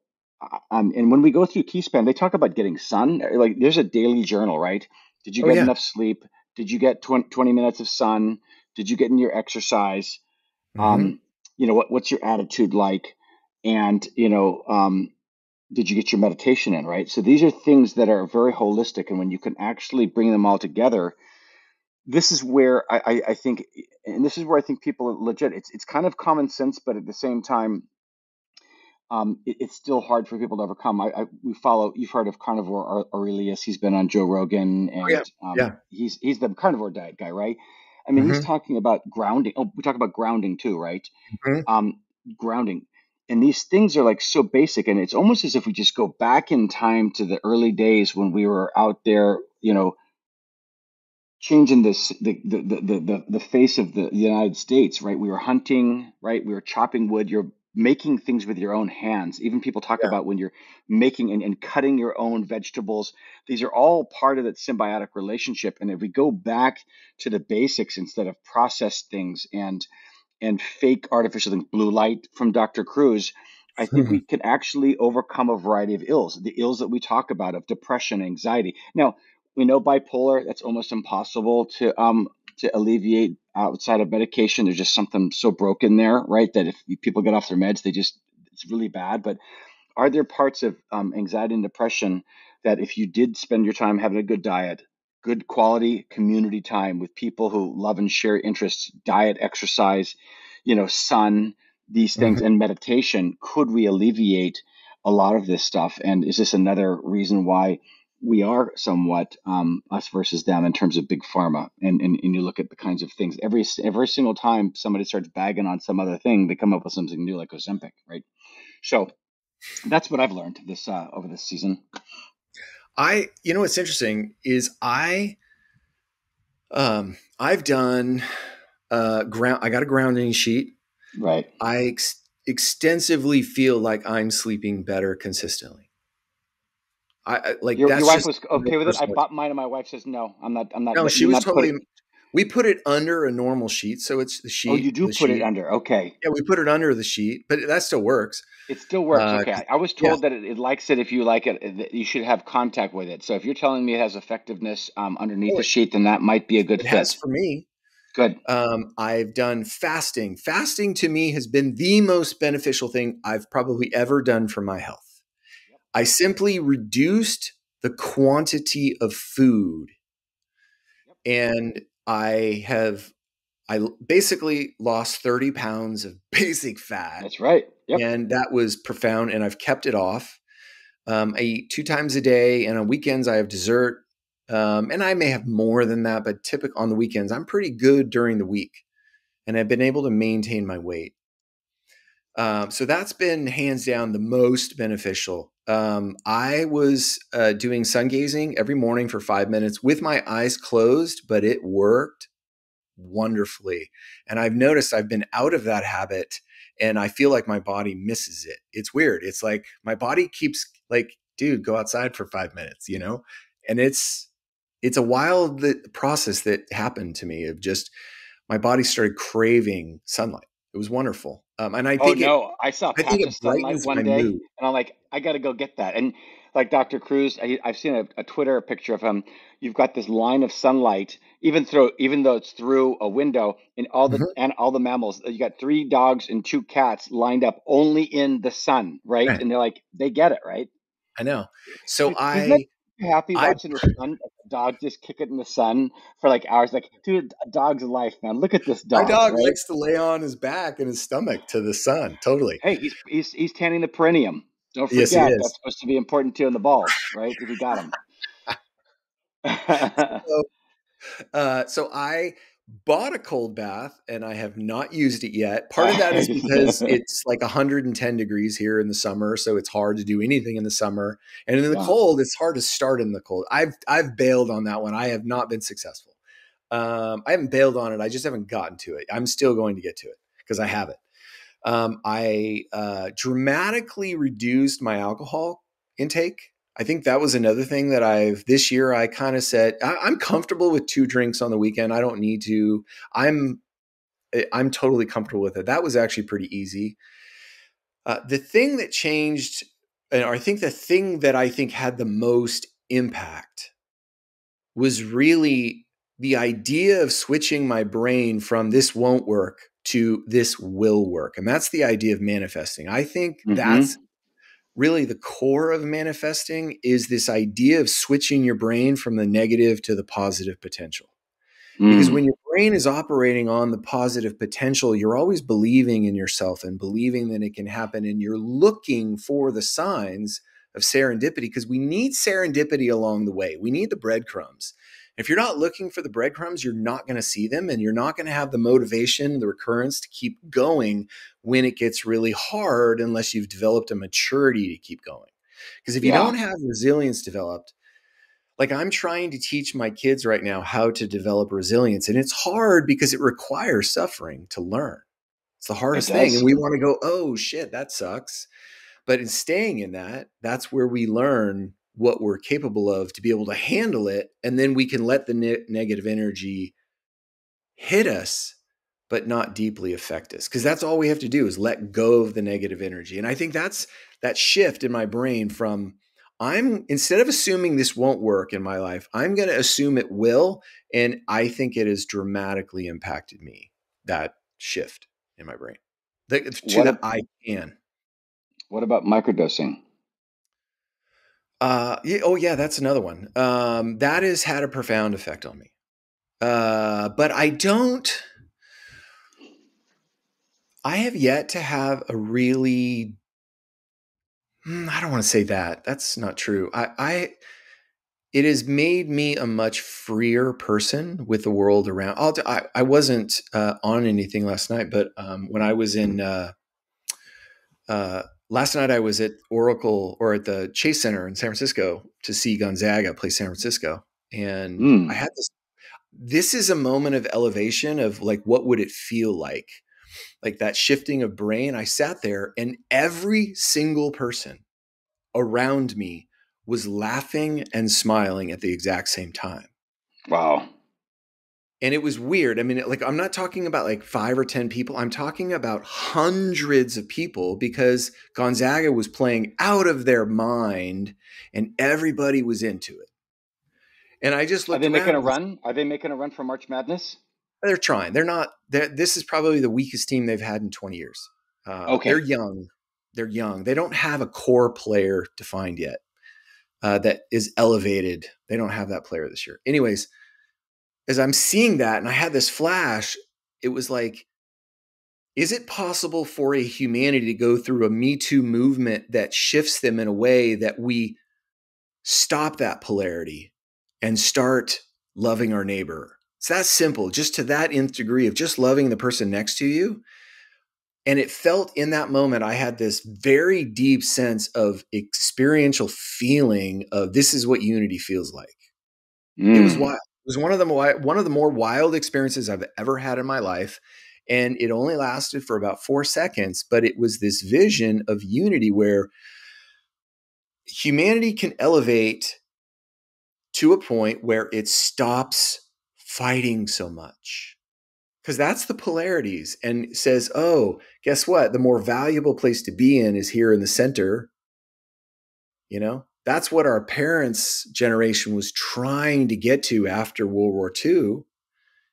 um, and when we go through T-Span, they talk about getting sun. Like there's a daily journal, right? Did you Oh get yeah. enough sleep? Did you get 20, 20 minutes of sun? Did you get in your exercise? hmm Um, you know, what, what's your attitude like? And, you know, um, did you get your meditation in, right? So these are things that are very holistic. And when you can actually bring them all together, this is where I, I, I think, and this is where I think people are legit. It's, it's kind of common sense, but at the same time, um, it, it's still hard for people to overcome. I, I we follow. You've heard of Carnivore Aurelius. He's been on Joe Rogan, Oh yeah. and um, Yeah. he's he's the carnivore diet guy, right? I mean, he's hmm talking about grounding. Oh, we talk about grounding too, right? hmm Um, grounding, and these things are like so basic, and it's almost as if we just go back in time to the early days when we were out there, you know, changing this the the the the, the face of the United States, right? We were hunting, right? We were chopping wood. You're making things with your own hands. Even people talk Yeah. about when you're making and, and cutting your own vegetables. These are all part of that symbiotic relationship. And if we go back to the basics instead of processed things and and fake artificial things, blue light from Dr. Kruse, I think we can actually overcome a variety of ills. The ills that we talk about of depression, anxiety. Now, we know bipolar, that's almost impossible to um to alleviate outside of medication. There's just something so broken there, right? That if people get off their meds, they just it's really bad. But are there parts of um, anxiety and depression that if you did spend your time having a good diet, good quality community time with people who love and share interests, diet, exercise, you know, sun, these things, hmm and meditation, could we alleviate a lot of this stuff? And is this another reason why we are somewhat um, us versus them in terms of big pharma? And, and and you look at the kinds of things every every single time somebody starts bagging on some other thing, they come up with something new like Ozempic, right? So that's what I've learned this uh, over this season. I, you know, what's interesting is I, um, I've done, uh, ground. I got a grounding sheet. Right. I ex- extensively feel like I'm sleeping better consistently. I, I like Your that's your wife was okay with it. I bought mine, and my wife says no. I'm not. I'm not. No, she was totally. it. We put it under a normal sheet, so it's the sheet. Oh, you do put it under. Okay. Yeah, we put it under the sheet, but that still works. It still works. Uh, Okay. I was yeah, told that it, it likes it if you like it, that you should have contact with it. So if you're telling me it has effectiveness um, underneath oh, the sheet, then that might be a good it fit. for me. Good. Um, I've done fasting. Fasting to me has been the most beneficial thing I've probably ever done for my health. Yep. I simply reduced the quantity of food Yep. and I have I basically lost 30 pounds of basic fat That's right. Yep. and that was profound and I've kept it off. Um, I eat two times a day and on weekends I have dessert. Um, and I may have more than that, but typical on the weekends, I'm pretty good during the week and I've been able to maintain my weight. Um, so that's been hands down the most beneficial. Um, I was uh, doing sun gazing every morning for five minutes with my eyes closed, but it worked wonderfully. And I've noticed I've been out of that habit and I feel like my body misses it. It's weird. It's like my body keeps like, dude, go outside for five minutes, you know? And it's, it's a wild process that happened to me of just my body started craving sunlight. It was wonderful. Um, and I Oh think it, no, I saw a I think of it brightens one day, mood. and I'm like, I got to go get that. And like Dr. Kruse, I, I've seen a, a Twitter picture of him. You've got this line of sunlight, even through, even though it's through a window, and all the Mhm. and all the mammals. You got three dogs and two cats lined up only in the sun, right? Right. And they're like, they get it, right? I know. So Dude, isn't that I, happy I, watching the sun? A dog just kick it in the sun for like hours. Like, dude, a dog's life, man. Look at this dog. my dog, dog right? likes to lay on his back and his stomach to the sun. Totally. Hey, he's he's he's tanning the perineum. Don't Yes, he forget is. that's supposed to be important too in the balls, right? If you got him. So, uh, so I bought a cold bath and I have not used it yet. Part of that is because it's like 110 degrees here in the summer, so it's hard to do anything in the summer. And in the Yeah. cold, it's hard to start in the cold. I've I've bailed on that one. I have not been successful. Um, I haven't bailed on it. I just haven't gotten to it. I'm still going to get to it because I have it. Um, I uh, dramatically reduced my alcohol intake. I think that was another thing that I've this year. I kind of said I, I'm comfortable with two drinks on the weekend. I don't need to. I'm eh, I'm totally comfortable with it. That was actually pretty easy. Uh, the thing that changed and I think the thing that I think had the most impact was really the idea of switching my brain from this won't work to this will work. And that's the idea of manifesting. I think mm-hmm. that's really the core of manifesting is this idea of switching your brain from the negative to the positive potential. Mm. Because when your brain is operating on the positive potential, you're always believing in yourself and believing that it can happen. And you're looking for the signs of serendipity because we need serendipity along the way. We need the breadcrumbs. If you're not looking for the breadcrumbs, you're not going to see them and you're not going to have the motivation, the recurrence to keep going when it gets really hard unless you've developed a maturity to keep going. Because if you yeah. don't have resilience developed, like I'm trying to teach my kids right now how to develop resilience, and it's hard because it requires suffering to learn. It's the hardest thing. And we want to go, oh shit, that sucks. But in staying in that, that's where we learn what we're capable of to be able to handle it. And then we can let the ne- negative energy hit us, but not deeply affect us. Because that's all we have to do is let go of the negative energy. And I think that's that shift in my brain from I'm instead of assuming this won't work in my life, I'm going to assume it will. And I think it has dramatically impacted me, that shift in my brain. The, to what, that I can. What about microdosing? Uh, yeah, oh yeah, that's another one. Um, that has had a profound effect on me. Uh, but I don't. I have yet to have a really. Hmm, I don't want to say that. That's not true. I, I it has made me a much freer person with the world around. I'll, I, I wasn't uh, on anything last night, but um, when I was in uh, uh, last night I was at Oracle or at the Chase Center in San Francisco to see Gonzaga play San Francisco. And mm. I had this this is a moment of elevation of like what would it feel like? Like that shifting of brain. I sat there and every single person around me was laughing and smiling at the exact same time. Wow and it was weird. I mean, like I'm not talking about like five or ten people. I'm talking about hundreds of people because Gonzaga was playing out of their mind, and everybody was into it. And I just looked. Are they making a run? Are they making a run for March Madness? They're trying. They're not. They're, this is probably the weakest team they've had in 20 years. Uh, okay, they're young. They're young. They don't have a core player defined yet uh, that is elevated. They don't have that player this year. Anyways as I'm seeing that and I had this flash, it was like, is it possible for a humanity to go through a Me Too movement that shifts them in a way that we stop that polarity and start loving our neighbor? It's that simple, just to that nth degree of just loving the person next to you. And it felt in that moment, I had this very deep sense of experiential feeling of this is what unity feels like. Mm. It was mm. wild. It was one of the one of the more wild experiences I've ever had in my life, and it only lasted for about four seconds. But it was this vision of unity where humanity can elevate to a point where it stops fighting so much because that's the polarities and says oh guess what the more valuable place to be in is here in the center you know that's what our parents' generation was trying to get to after World War II,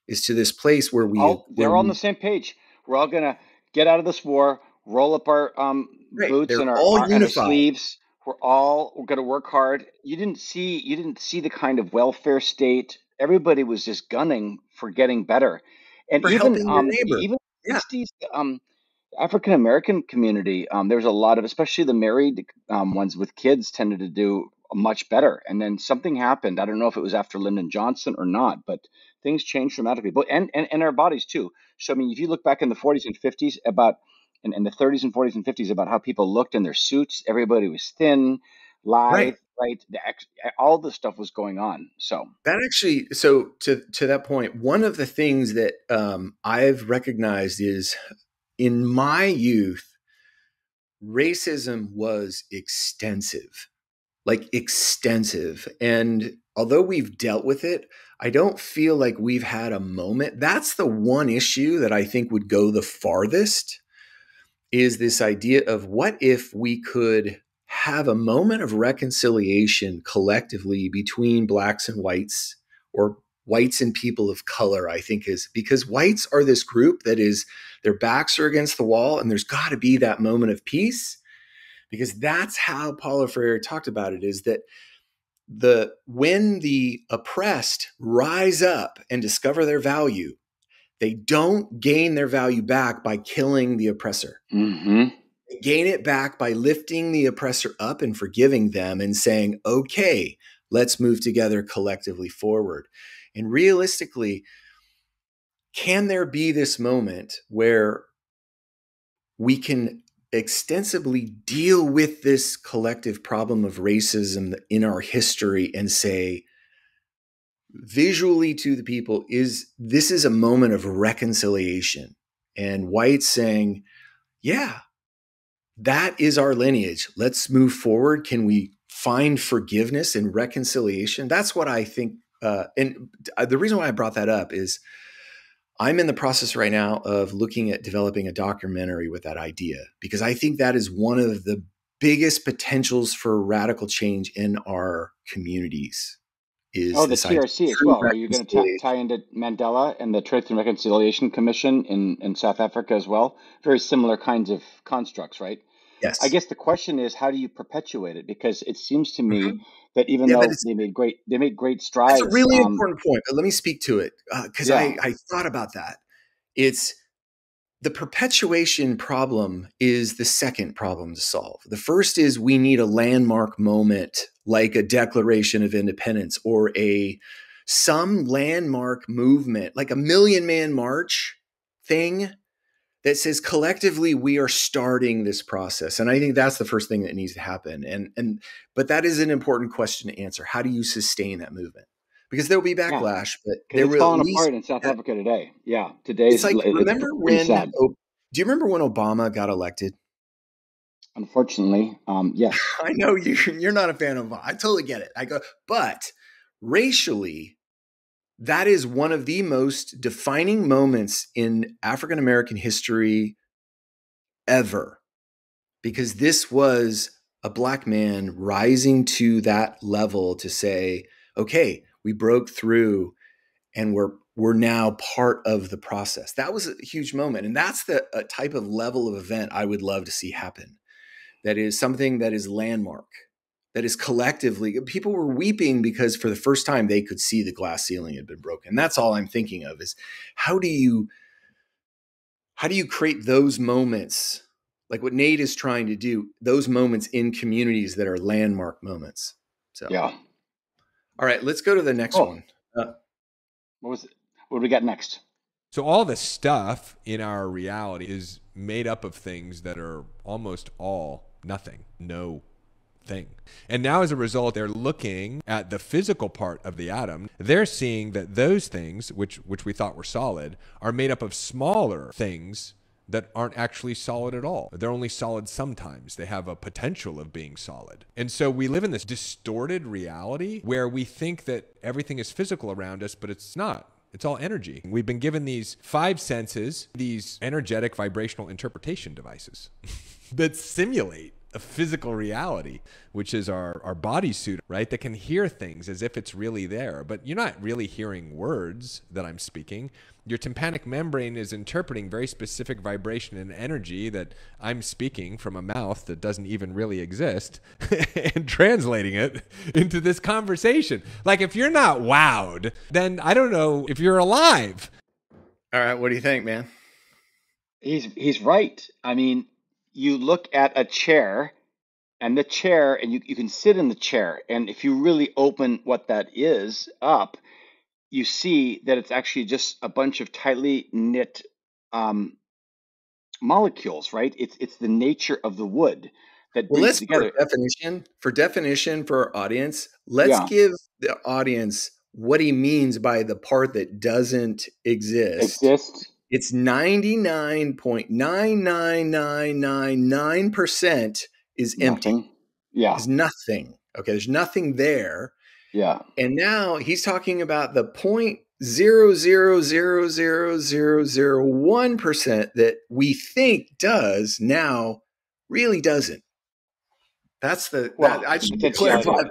is to this place where we all, they're all on the same page. We're all gonna get out of this war, roll up our um, right. boots and our, our, and our sleeves. We're all we're gonna work hard. You didn't see you didn't see the kind of welfare state. Everybody was just gunning for getting better, and for even um, even yeah. 60s, um, African American community, um, there was a lot of, especially the married um, ones with kids, tended to do much better. And then something happened. I don't know if it was after Lyndon Johnson or not, but things changed dramatically. But and and, and our bodies too. So I mean, if you look back in the 40s and 50s about, and in the 30s and 40s and 50s about how people looked in their suits, everybody was thin, lithe. Right. Right, the, all this stuff was going on. So that actually, so to to that point, one of the things that um, I've recognized is in my youth, racism was extensive, like extensive. And although we've dealt with it, I don't feel like we've had a moment. That's the one issue that I think would go the farthest is this idea of what if we could have a moment of reconciliation collectively between blacks and whites or whites and people of color i think is because whites are this group that is their backs are against the wall and there's got to be that moment of peace because that's how paulo freire talked about it is that the when the oppressed rise up and discover their value they don't gain their value back by killing the oppressor Mm-hmm. Gain it back by lifting the oppressor up and forgiving them and saying okay let's move together collectively forward. And realistically can there be this moment where we can extensively deal with this collective problem of racism in our history and say visually to the people is this is a moment of reconciliation. And white saying yeah that is our lineage. Let's move forward. Can we find forgiveness and reconciliation? That's what i think uh, and the reason why i brought that up is i'm in the process right now of looking at developing a documentary with that idea because i think that is one of the biggest potentials for radical change in our communities is Oh, the this idea TRC as well. Are you going to reconciliation. tie into Mandela and the Truth and Reconciliation Commission in, in South Africa as well? Very similar kinds of constructs, right? yes I guess the question is, how do you perpetuate it? Because it seems to me Mhm. that even Yeah, though they made great, they made great strides. That's a really um, important point, but let me speak to it because Yeah. I, I thought about that. It's the perpetuation problem is the second problem to solve. The first is we need a landmark moment like a Declaration of Independence or a some landmark movement like a million man march thing that says collectively we are starting this process. And i think that's the first thing that needs to happen. And and but that is an important question to answer. How do you sustain that movement because there'll be backlash but there it's will falling least apart in South Africa today. Yeah, today it's like it's remember pretty when oh, do you remember when obama got elected Unfortunately, um, yes. I know you you're not a fan of I totally get it. I go, but racially, that is one of the most defining moments in African American history ever. Because this was a black man rising to that level to say, okay, we broke through and we're we're now part of the process. That was a huge moment. And that's the type of level of event I would love to see happen that is something that is landmark that is collectively people were weeping because for the first time they could see the glass ceiling had been broken that's all i'm thinking of is how do you how do you create those moments like what nate is trying to do those moments in communities that are landmark moments so Yeah. All right let's go to the next Oh. one uh, What was it? What do we got next? So all the stuff in our reality is made up of things that are almost all nothing, no thing. And now as a result they're looking at the physical part of the atom. They're seeing that those things which which we thought were solid are made up of smaller things that aren't actually solid at all. They're only solid sometimes. They have a potential of being solid. And so we live in this distorted reality where we think that everything is physical around us, but it's not. It's all energy. We've been given these five senses, these energetic vibrational interpretation devices that simulate a physical reality, which is our, our bodysuit, right? That can hear things as if it's really there. But you're not really hearing words that I'm speaking. Your tympanic membrane is interpreting very specific vibration and energy that I'm speaking from a mouth that doesn't even really exist and translating it into this conversation. Like, if you're not wowed, then I don't know if you're alive. all right what do you think man He's he's right. I mean, you look at a chair and the chair and you, you can sit in the chair and if you really open what that is up, you see that it's actually just a bunch of tightly knit um, molecules, right? It's it's the nature of the wood that Well, let's together. for definition for definition for our audience. Let's Yeah. give the audience what he means by the part that doesn't exist. Exist. It's ninety nine point nine nine nine nine nine percent is empty. Nothing. Yeah. Is nothing. Okay, there's nothing there. Yeah. And now he's talking about the point zero zero zero zero zero zero one percent that we think does now really doesn't. That's the Well, that, I just potentiality. clarify that.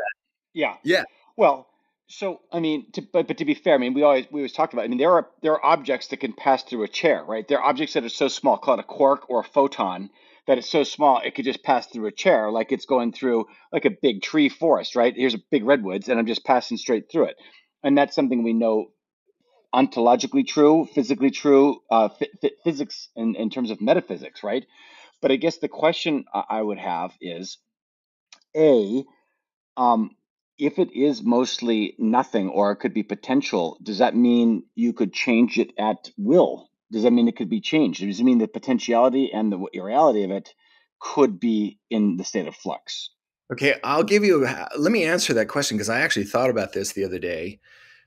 Yeah. Yeah. Well, so I mean, to, but but to be fair, I mean, we always we always talked about. I mean, there are there are objects that can pass through a chair, right? There are objects that are so small, called a quark or a photon, that it's so small it could just pass through a chair, like it's going through like a big tree forest, right? Here's a big redwoods, and I'm just passing straight through it, and that's something we know ontologically true, physically true, uh, f- physics in, in terms of metaphysics, right? But I guess the question I I would have is, a um, if it is mostly nothing or it could be potential, does that mean you could change it at will? Does that mean it could be changed? Does it mean the potentiality and the reality of it could be in the state of flux? Okay, I'll give you. Let me answer that question because I actually thought about this the other day.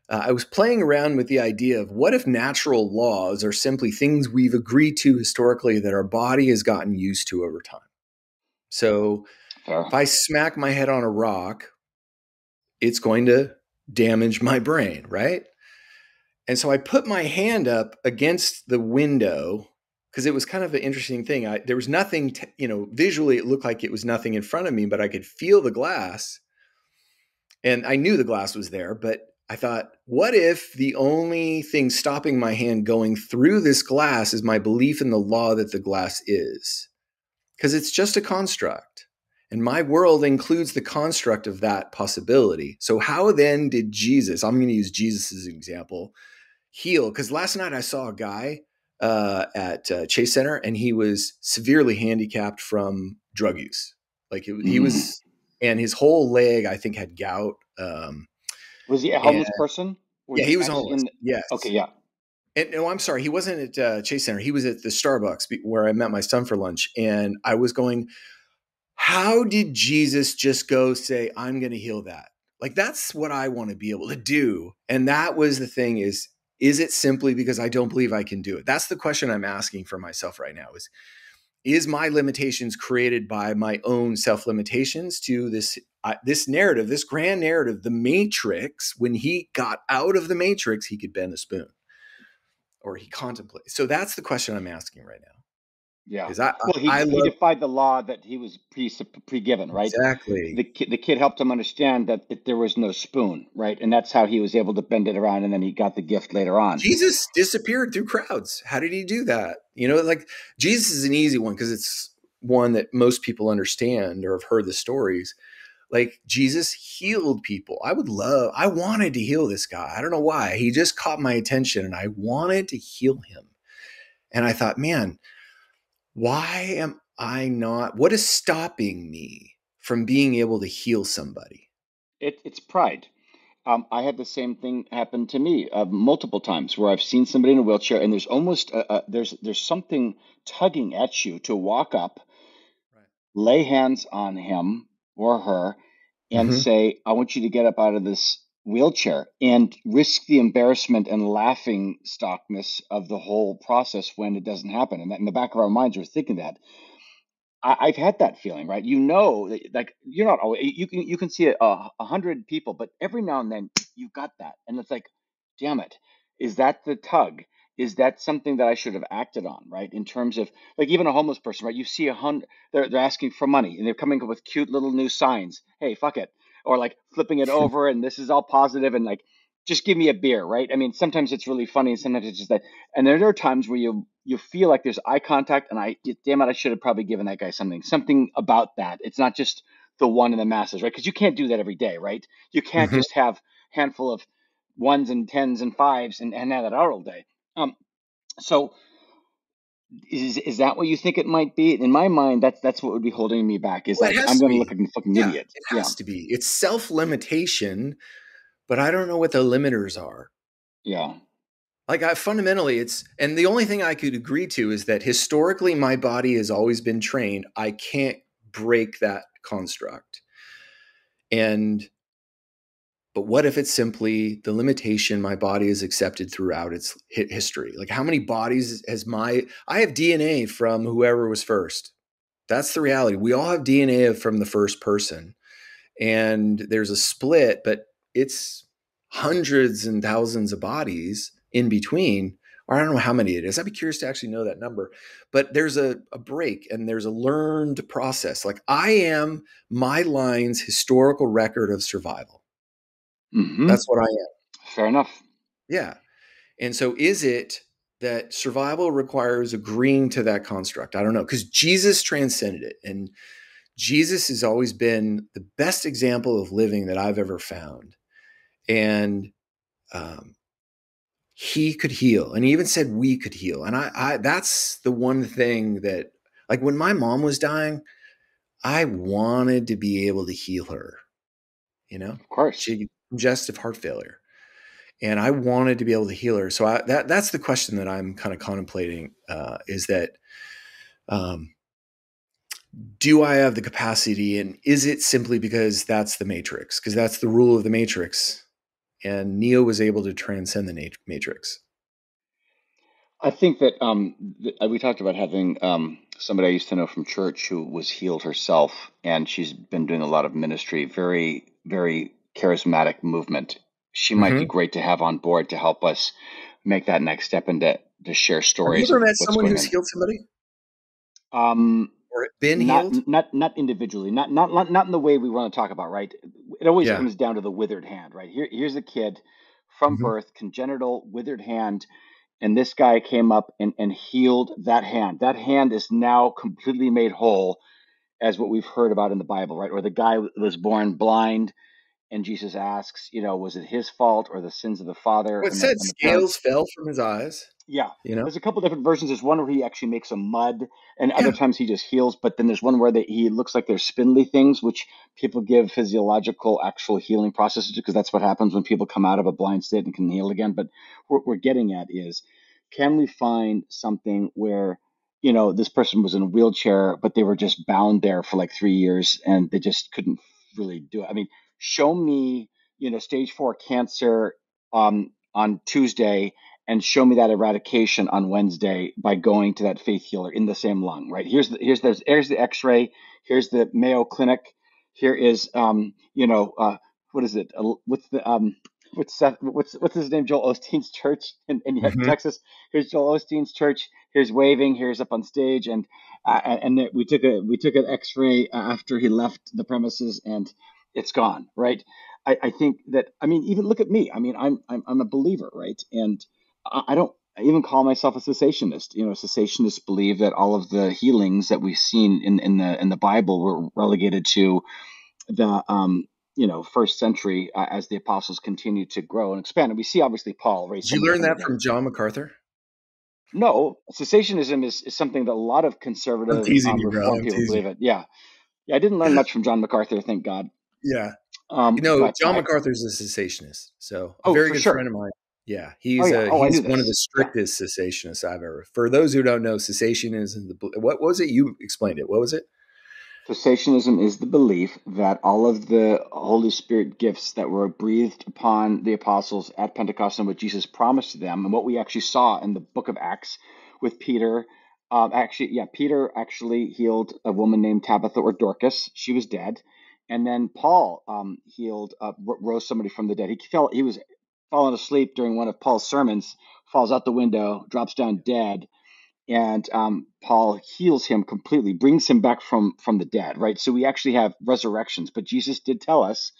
Uh, I was playing around with the idea of what if natural laws are simply things we've agreed to historically that our body has gotten used to over time. So if I smack my head on a rock, it's going to damage my brain, right? And so I put my hand up against the window because it was kind of an interesting thing. I, there was nothing, t- you know, visually it looked like it was nothing in front of me, but I could feel the glass. And I knew the glass was there, but I thought, what if the only thing stopping my hand going through this glass is my belief in the law that the glass is? Because it's just a construct. And my world includes the construct of that possibility. So, how then did Jesus, I'm going to use Jesus as an example, heal? Because last night I saw a guy uh, at uh, Chase Center and he was severely handicapped from drug use. Like it, he was, and his whole leg, I think, had gout. Um, Was he a homeless and- person? Yeah, he was homeless. in- yes. okay, yeah. And no, I'm sorry. He wasn't at uh, Chase Center. He was at the Starbucks be- where I met my son for lunch. And I was going, how did Jesus just go say, I'm going to heal that? Like, that's what I want to be able to do. And that was the thing is, is it simply because I don't believe I can do it? That's the question I'm asking for myself right now is, is my limitations created by my own self limitations to this uh, this narrative, this grand narrative, the Matrix? When he got out of the Matrix, he could bend a spoon, or he contemplated. So that's the question I'm asking right now. Yeah. Because I, Well, he, I he love defied the law that he was pre pre given, right? exactly. The kid, the kid helped him understand that it, there was no spoon, right? And that's how he was able to bend it around, and then he got the gift later on. Jesus disappeared through crowds. How did he do that? You know, like Jesus is an easy one because it's one that most people understand or have heard the stories. Like Jesus healed people. I would love, I wanted to heal this guy. I don't know why. He just caught my attention and I wanted to heal him. And I thought, man, why am I not, what is stopping me from being able to heal somebody? It, it's pride. Um, I had the same thing happen to me uh, multiple times, where I've seen somebody in a wheelchair, and there's almost a, a, there's there's something tugging at you to walk up, Right. lay hands on him or her, and Mhm. say, "I want you to get up out of this wheelchair," and risk the embarrassment and laughing stockness of the whole process when it doesn't happen. And that in the back of our minds, we're thinking that. I, I've had that feeling, right? You know, like you're not always you can you can see a, a hundred people, but every now and then you've got that, and it's like, damn it, is that the tug? Is that something that I should have acted on, right? In terms of like even a homeless person, right? You see a hundred, they're they're asking for money, and they're coming up with cute little new signs. Hey, fuck it, or like flipping it over, and this is all positive, and like just give me a beer, right? I mean, sometimes it's really funny, and sometimes it's just that. And there are times where you you feel like there's eye contact, and I damn it, I should have probably given that guy something, something about that. It's not just the one in the masses, right? Because you can't do that every day, right? You can't Mhm. just have handful of ones and tens and fives and, and have that out all day. Um, so is is that what you think it might be? In my mind, that's that's what would be holding me back. Is Well, like I'm going to look like a fucking Yeah, idiot. it Yeah, has to be. It's self limitation, but I don't know what the limiters are. yeah, Like I fundamentally, it's and the only thing I could agree to is that historically my body has always been trained. I can't break that construct. And but what if it's simply the limitation my body has accepted throughout its history? Like how many bodies has my I have DNA from whoever was first. That's the reality. We all have DNA from the first person. And there's a split, but it's hundreds and thousands of bodies in between. or I don't know how many it is. I'd be curious to actually know that number. But there's a, a break and there's a learned process. Like I am my line's historical record of survival. Hmm That's what I am. Fair enough. Yeah. And so is it that survival requires agreeing to that construct? I don't know. Because Jesus transcended it. And Jesus has always been the best example of living that I've ever found. And um, he could heal. And he even said we could heal. And I, I that's the one thing that like when my mom was dying, I wanted to be able to heal her. You know? Of course. She congestive heart failure. And I wanted to be able to heal her. So I, that that's the question that I'm kind of contemplating uh, is that um, do I have the capacity and is it simply because that's the matrix? Because that's the rule of the matrix. And Neo was able to transcend the matrix. I think that um, th- we talked about having um, somebody I used to know from church who was healed herself, and she's been doing a lot of ministry. Very, very charismatic movement. She might be Mhm. great to have on board to help us make that next step and to, to share Have you stories ever met someone who's on. healed somebody Um, or been not healed? not not individually, not not not not in the way we want to talk about, right? It always Yeah. comes down to the withered hand, right? Here, here's a kid from Mhm. birth, congenital withered hand, and this guy came up and and healed that hand. That hand is now completely made whole, as what we've heard about in the Bible, right? Or the guy was born blind, and Jesus asks, you know, was it his fault or the sins of the father and said the scales fell from his eyes. Yeah. You know? There's a couple different versions. There's one where he actually makes a mud, and other times he just heals. But then there's one where they, he looks like there's spindly things, which people give physiological actual healing processes because that's what happens when people come out of a blind state and can heal again. But what we're getting at is, can we find something where you know this person was in a wheelchair, but they were just bound there for like three years, and they just couldn't really do it. I mean, show me, you know, stage four cancer um, on Tuesday and show me that eradication on Wednesday by going to that faith healer in the same lung, right? Here's the here's the here's the X-ray. Here's the Mayo Clinic. Here is um, you know, uh, what is it? Uh, What's the um, what's Seth, what's what's his name? Joel Osteen's church in, in Mhm. Texas. Here's Joel Osteen's church. Here's waving. Here's up on stage, and uh, and we took a we took an X-ray after he left the premises, and it's gone, right? I, I think that I mean, even look at me. I mean, I'm I'm I'm a believer, right? And I, I don't even call myself a cessationist. You know, cessationists believe that all of the healings that we've seen in, in the in the Bible were relegated to the um you know first century uh, as the apostles continued to grow and expand. And we see obviously Paul raised Did you learn that from John MacArthur? No, cessationism is, is something that a lot of conservative um, you, bro. reform I'm people believe it. Yeah, yeah. I didn't learn much from John MacArthur, thank God. Yeah. Um, You know, John I, MacArthur's a cessationist. So a oh, very good sure. friend of mine. Yeah, Oh he's yeah. uh, Oh, he's one of the this. Yeah. strictest cessationists I've ever. For those who don't know, cessationism. the what was it? You explained it. What was it? Cessationism is the belief that all of the Holy Spirit gifts that were breathed upon the apostles at Pentecost and what Jesus promised to them, and what we actually saw in the book of Acts with Peter. Um, actually, yeah, Peter actually healed a woman named Tabitha or Dorcas. She was dead, and then Paul um, healed, uh, rose somebody from the dead. He fell. He was falling asleep during one of Paul's sermons, falls out the window, drops down dead, and um, Paul heals him completely, brings him back from from the dead. Right. So we actually have resurrections, but Jesus did tell us,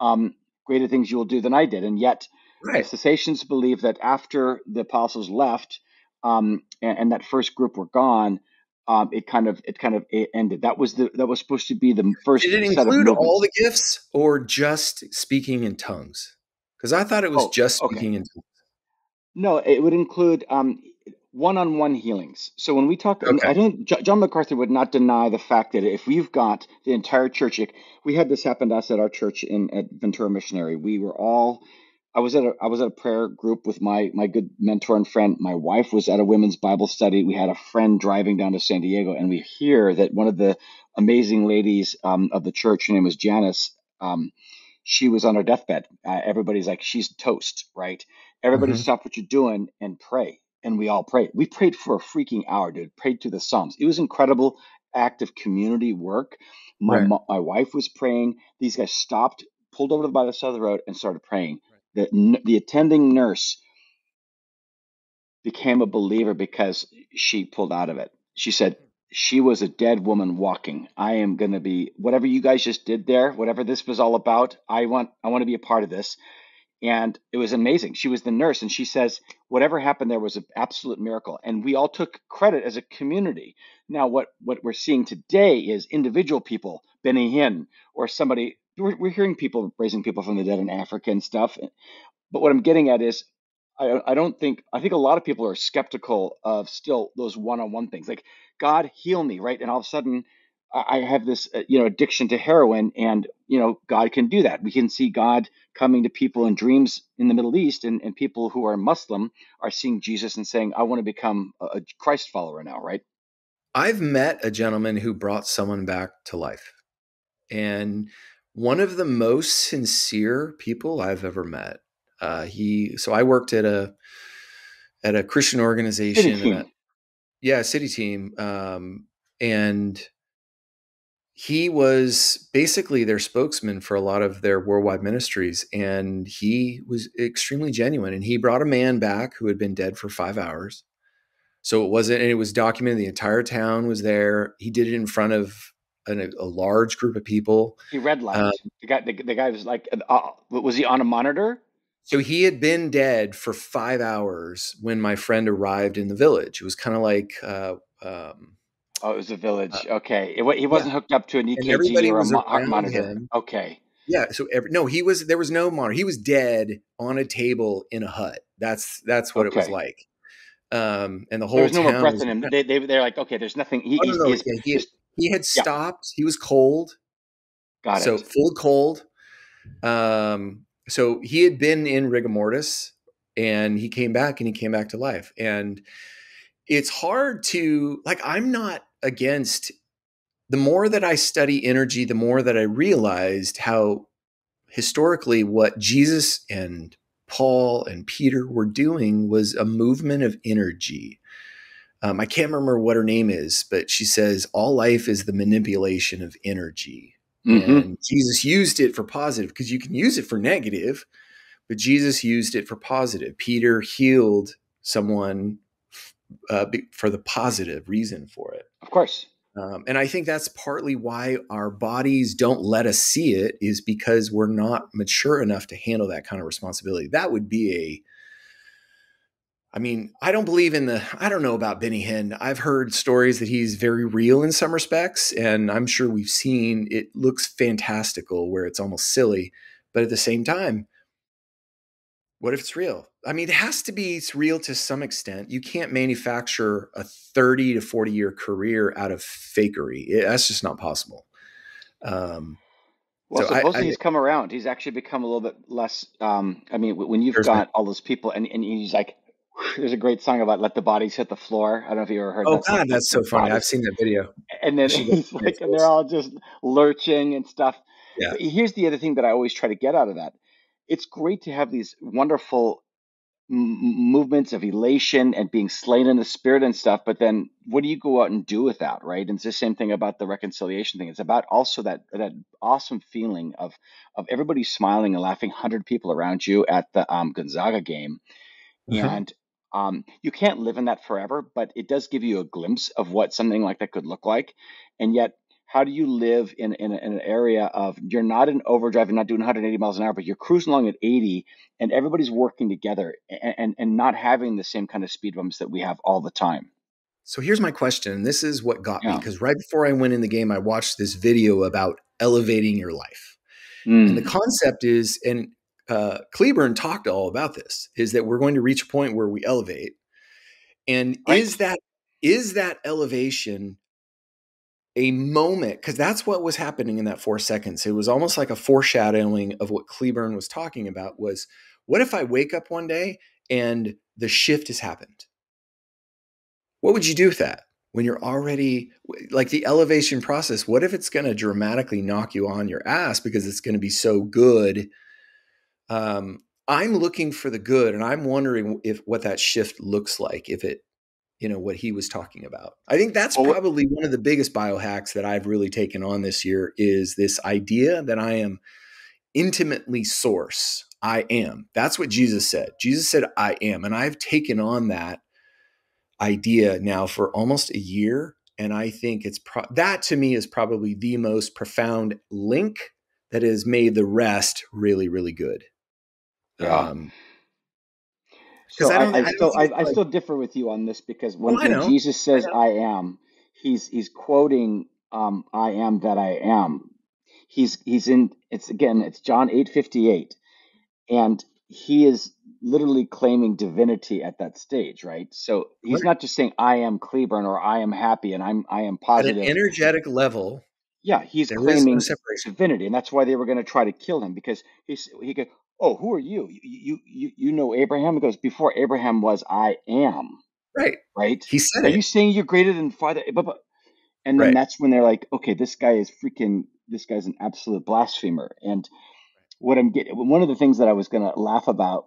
um, "Greater things you will do than I did," and yet the Right. cessations believe that after the apostles left um, and, and that first group were gone, um, it kind of it kind of it ended. That was the that was supposed to be the first Did it include all the gifts or just speaking in tongues? Because I thought it was Oh, just okay. speaking in tongues. No, it would include um, one-on-one healings. So when we talk, Okay. I don't, John MacArthur would not deny the fact that if we've got the entire church, we had this happen to us at our church in at Ventura Missionary. We were all, I was at a, I was at a prayer group with my my good mentor and friend. My wife was at a women's Bible study. We had a friend driving down to San Diego, and we hear that one of the amazing ladies um, of the church, her name was Janice. Um, she was on her deathbed. Uh, everybody's like, she's toast, right? Everybody hmm stop what you're doing and pray. And we all prayed. We prayed for a freaking hour, dude. Prayed to the Psalms. It was incredible act of community work. My Right. my wife was praying. These guys stopped, pulled over by the side of the road, and started praying. The the attending nurse became a believer because she pulled out of it. She said, hmm. she was a dead woman walking. I am going to be whatever you guys just did there, whatever this was all about. I want I want to be a part of this. And it was amazing. She was the nurse and she says whatever happened there was an absolute miracle and we all took credit as a community. Now what what we're seeing today is individual people, Benny Hinn or somebody we're, we're hearing people raising people from the dead in Africa and stuff. But what I'm getting at is I, I don't think I think a lot of people are skeptical of still those one-on-one things like God heal me right? And all of a sudden I have this uh, you know addiction to heroin and you know God can do that. We can see God coming to people in dreams in the Middle East and, and people who are Muslim are seeing Jesus and saying I want to become a Christ follower now right? I've met a gentleman who brought someone back to life. And one of the most sincere people I've ever met uh, he so I worked at a at a Christian organization. City team. yeah, city team. Um, and he was basically their spokesman for a lot of their worldwide ministries. And he was extremely genuine. And he brought a man back who had been dead for five hours. So it wasn't, and it was documented. The entire town was there. He did it in front of an, a large group of people. He redlined. Uh, the guy, the, the guy was like, uh, was he on a monitor? So he had been dead for five hours when my friend arrived in the village. It was kind of like, uh, um, oh, it was a village. Uh, okay, it, he wasn't yeah. hooked up to an EKG or a mo- monitor. Him. Okay. Yeah. So every, no, he was. There was no monitor. He was dead on a table in a hut. That's that's what okay. it was like. Um, and the whole there was no more breath in him. They, they they're like, okay, there's nothing. He, oh, no, no, yeah, he, had, he had stopped. Yeah. He was cold. Got so it. So full cold. Um, so he had been in rigor mortis and he came back and he came back to life and it's hard to like i'm not against the more that i study energy the more that i realized how historically what jesus and paul and peter were doing was a movement of energy um, i can't remember what her name is but she says all life is the manipulation of energy Mm-hmm. And Jesus used it for positive because you can use it for negative, but Jesus used it for positive. Peter healed someone uh, for the positive reason for it. Of course. Um, and I think that's partly why our bodies don't let us see it, is because we're not mature enough to handle that kind of responsibility. That would be a I mean, I don't believe in the, I don't know about Benny Hinn. I've heard stories that he's very real in some respects, and I'm sure we've seen it looks fantastical where it's almost silly. But at the same time, what if it's real? I mean, it has to be it's real to some extent. You can't manufacture a 30 to 40 year career out of fakery. It, that's just not possible. Um, well, so supposedly I, I, he's come around. He's actually become a little bit less. Um, I mean, when you've got all those people, and, and he's like, there's a great song about "Let the Bodies Hit the Floor." I don't know if you ever heard. Oh that God, song. that's so funny! I've seen that video. And then he's like, and they're all just lurching and stuff. Yeah. But here's the other thing that I always try to get out of that. It's great to have these wonderful m- movements of elation and being slain in the spirit and stuff. But then, what do you go out and do with that, right? And it's the same thing about the reconciliation thing. It's about also that that awesome feeling of of everybody smiling and laughing, hundred people around you at the um, Gonzaga game, mm-hmm. and um, you can't live in that forever, but it does give you a glimpse of what something like that could look like. And yet, how do you live in, in, in, an area of you're not in overdrive, you're not doing 180 miles an hour, but you're cruising along at 80 and everybody's working together and, and, and not having the same kind of speed bumps that we have all the time? So here's my question. This is what got yeah. me because right before I went in the game, I watched this video about elevating your life. Mm. And the mm. concept is, and uh, Cleburne talked all about this is that we're going to reach a point where we elevate. And right. is that is that elevation a moment? Because that's what was happening in that four seconds. It was almost like a foreshadowing of what Cleburne was talking about was what if I wake up one day and the shift has happened? What would you do with that? When you're already like the elevation process, what if it's going to dramatically knock you on your ass because it's going to be so good um, I'm looking for the good, and I'm wondering if what that shift looks like. If it, you know, what he was talking about. I think that's probably one of the biggest biohacks that I've really taken on this year is this idea that I am intimately source. I am. That's what Jesus said. Jesus said, I am. And I've taken on that idea now for almost a year. And I think it's pro- that to me is probably the most profound link that has made the rest really, really good. Yeah. Um, So I I, I, still I, like- still differ with you on this because when, Oh, when. Jesus says. I am, he's he's quoting um, I am that I am. He's he's in it's again it's John eight fifty eight, and he is literally claiming divinity at that stage, right? So he's Right. not just saying I am Cleburne or I am happy and I'm I am positive." at an energetic level, Yeah, he's is no claiming divinity, and that's why they were going to try to kill him because he's he goes, "Oh, who are you? You you you, you know Abraham?" He goes, "Before Abraham was, I am." Right. Right? He said Are it. you saying you're greater than Father? But, but- and then Right. that's when they're like, "Okay, this guy is freaking. This guy's an absolute blasphemer." And what I'm getting, one of the things that I was going to laugh about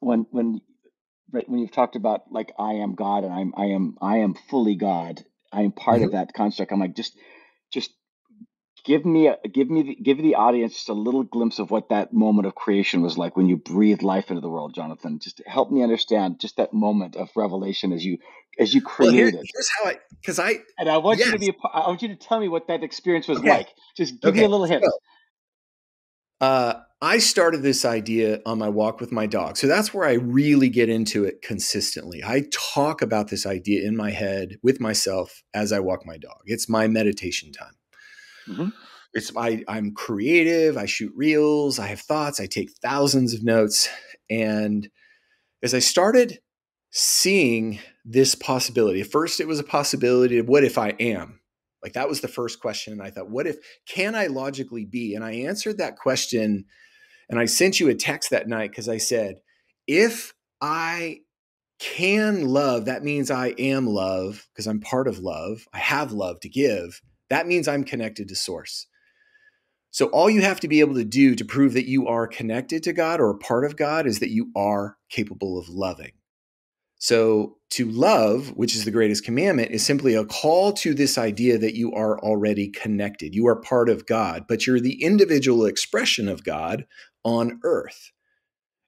when when right when you've talked about like I am God and I'm I am I am fully God. I am part Mm-hmm. of that construct. I'm like just just give me a give me the, give the audience just a little glimpse of what that moment of creation was like when you breathed life into the world, Jonathan. Just help me understand just that moment of revelation as you as you Well, here, here's how I, because I, and I want you to be a, I want you to tell me what that experience was Okay. like. Just give me a little hint. so- Uh, I started this idea on my walk with my dog. So that's where I really get into it consistently. I talk about this idea in my head with myself as I walk my dog. It's my meditation time. Mhm. It's I, I'm creative. I shoot reels. I have thoughts. I take thousands of notes. And as I started seeing this possibility, first it was a possibility of what if I am? Like that was the first question. And I thought, what if, can I logically be? And I answered that question and I sent you a text that night because I said, if I can love, that means I am love because I'm part of love. I have love to give. That means I'm connected to source. So all you have to be able to do to prove that you are connected to God or a part of God is that you are capable of loving. So to love, which is the greatest commandment, is simply a call to this idea that you are already connected. You are part of God, but you're the individual expression of God on earth.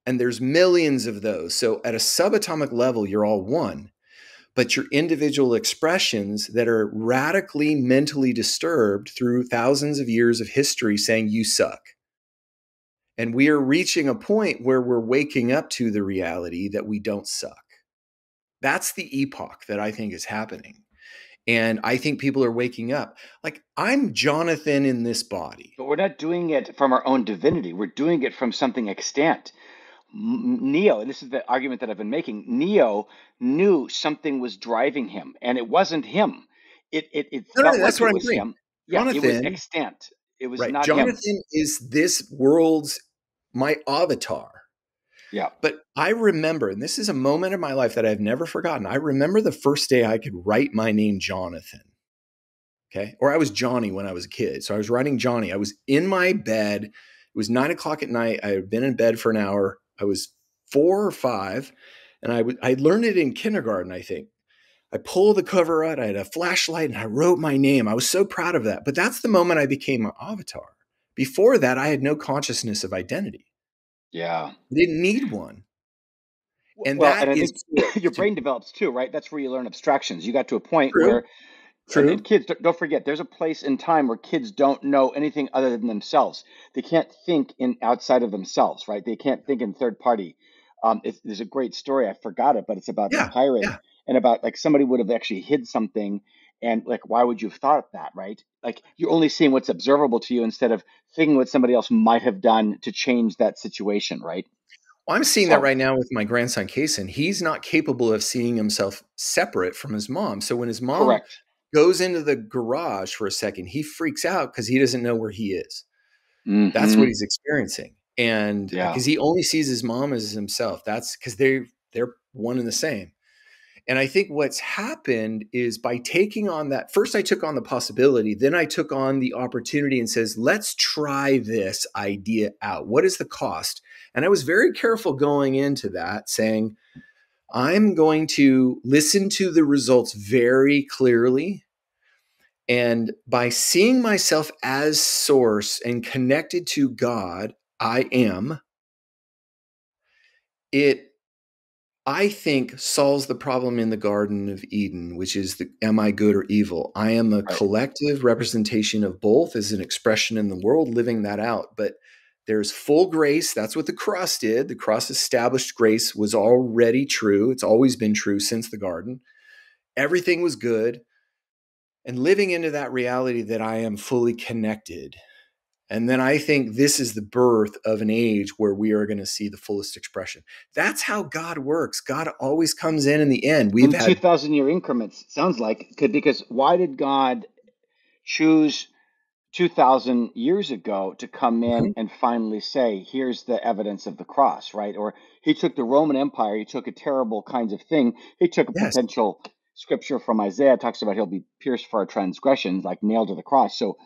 And there's millions of those. So at a subatomic level, you're all one. But your individual expressions that are radically mentally disturbed through thousands of years of history saying you suck. And we are reaching a point where we're waking up to the reality that we don't suck. That's the epoch that I think is happening. And I think people are waking up. Like, I'm Jonathan in this body. But we're not doing it from our own divinity. We're doing it from something extant. Neo, and this is the argument that I've been making. Neo knew something was driving him, and it wasn't him. It it, it No, no, felt that's like what it I'm was saying. him. Yeah, it was Jonathan- extant. It was right. not him. Jonathan is this world's my avatar. Yeah. But I remember, and this is a moment in my life that I've never forgotten. I remember the first day I could write my name Jonathan. Okay. Or I was Johnny when I was a kid. So I was writing Johnny. I was in my bed. It was nine o'clock at night. I had been in bed for an hour. I was four or five. And I I learned it in kindergarten, I think. I pulled the cover out, I had a flashlight, and I wrote my name. I was so proud of that. But that's the moment I became an avatar. Before that, I had no consciousness of identity. Yeah. I didn't need one. And well, that and is your brain develops too, right? That's where you learn abstractions. You got to a point True. where True. And, kids, don't- forget, there's a place in time where kids don't know anything other than themselves. They can't think in outside of themselves, right? They can't think in third party. Um, it's, there's a great story. I forgot it, but it's about Yeah, the pirate yeah. and about like somebody would have actually hid something, and like why would you have thought that, right? Like you're only seeing what's observable to you instead of thinking what somebody else might have done to change that situation, right? Well, I'm seeing that right now with my grandson, Kason. He's not capable of seeing himself separate from his mom. So when his mom Correct. Goes into the garage for a second, he freaks out because he doesn't know where he is. That's Mhm. what he's experiencing. And Yeah. because he only sees his mom as himself. That's because they're they're one and the same. And I think what's happened is by taking on that, first I took on the possibility, then I took on the opportunity and says, let's try this idea out. What is the cost? And I was very careful going into that, saying, I'm going to listen to the results very clearly. And by seeing myself as source and connected to God, I am, it I think solves the problem in the Garden of Eden, which is the am I good or evil? I am a Right. collective representation of both as an expression in the world, living that out. But there's full grace. That's what the cross did. The cross established grace was already true. It's always been true since the garden. Everything was good. And living into that reality that I am fully connected. And then I think this is the birth of an age where we are going to see the fullest expression. That's how God works. God always comes in in the end. We've in had 2000 year increments sounds like could because why did god choose 2000 years ago to come in Mhm. and finally say here's the evidence of the cross right or he took the roman empire he took a terrible kinds of thing he took a Yes. potential scripture from isaiah talks about he'll be pierced for our transgressions like nailed to the cross. So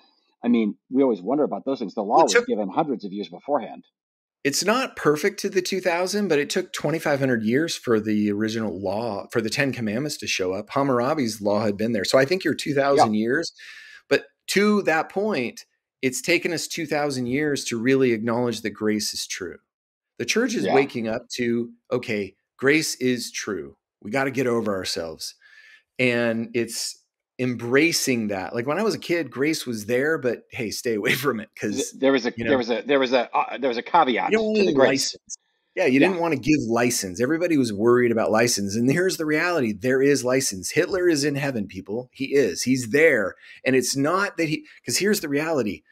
i mean we always wonder about those things. The law was given hundreds of years beforehand. It's not perfect to the 2000 but it took 2500 years for the original law for the 10 commandments to show up. Hammurabi's law had been there. So i think you're 2000 years but to that point it's taken us 2000 years to really acknowledge that grace is true. The church is Yeah. waking up to okay grace is true. We got to get over ourselves and it's embracing that like when i was a kid grace was there but hey stay away from it because there was a you know- there was a there was a uh, there was a caveat you don't need license. Yeah, you Yeah. didn't want to give license. Everybody was worried about license. And here's the reality there is license. Hitler is in heaven, people. He is. He's there. And it's not that he, because here's the reality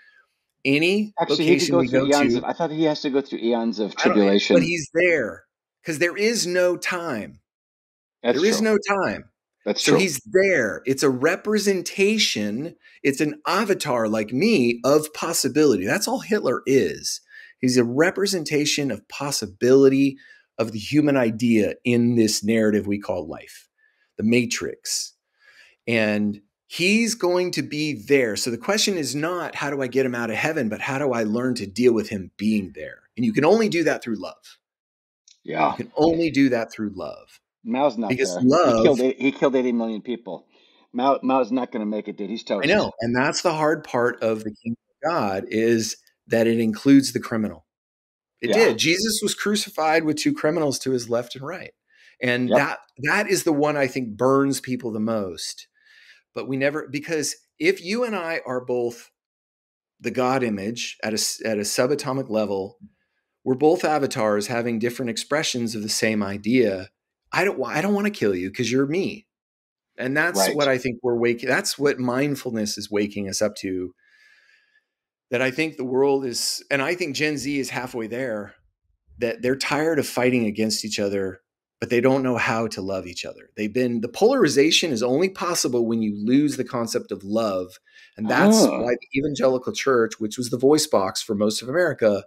any Actually, he could location go we through go eons to, of. I thought he has to go through eons of tribulation. but he's there because there is no time. That's There is true. no time. That's So true. he's there. It's a representation, it's an avatar like me of possibility. That's all Hitler is. He's a representation of possibility of the human idea in this narrative we call life, the matrix. And he's going to be there. So the question is not how do I get him out of heaven, but how do I learn to deal with him being there? And you can only do that through love. yeah, You can only do that through love. Mao's not because there. love- he killed. eight- He killed eighty million people. Mao Mao's not going to make it, dude. He's toast. I know. And that's the hard part of the kingdom of God is that it includes the criminal. It Yeah. did. Jesus was crucified with two criminals to his left and right. And Yep. that that is the one I think burns people the most. But we never because if you and I are both the God image at a at a subatomic level, we're both avatars having different expressions of the same idea. I don't I don't want to kill you because you're me. And that's Right. what I think we're waking that's what mindfulness is waking us up to. That I think the world is and I think Gen Z is halfway there that they're tired of fighting against each other but they don't know how to love each other. They've been the polarization is only possible when you lose the concept of love. And that's Oh. why the evangelical church, which was the voice box for most of America,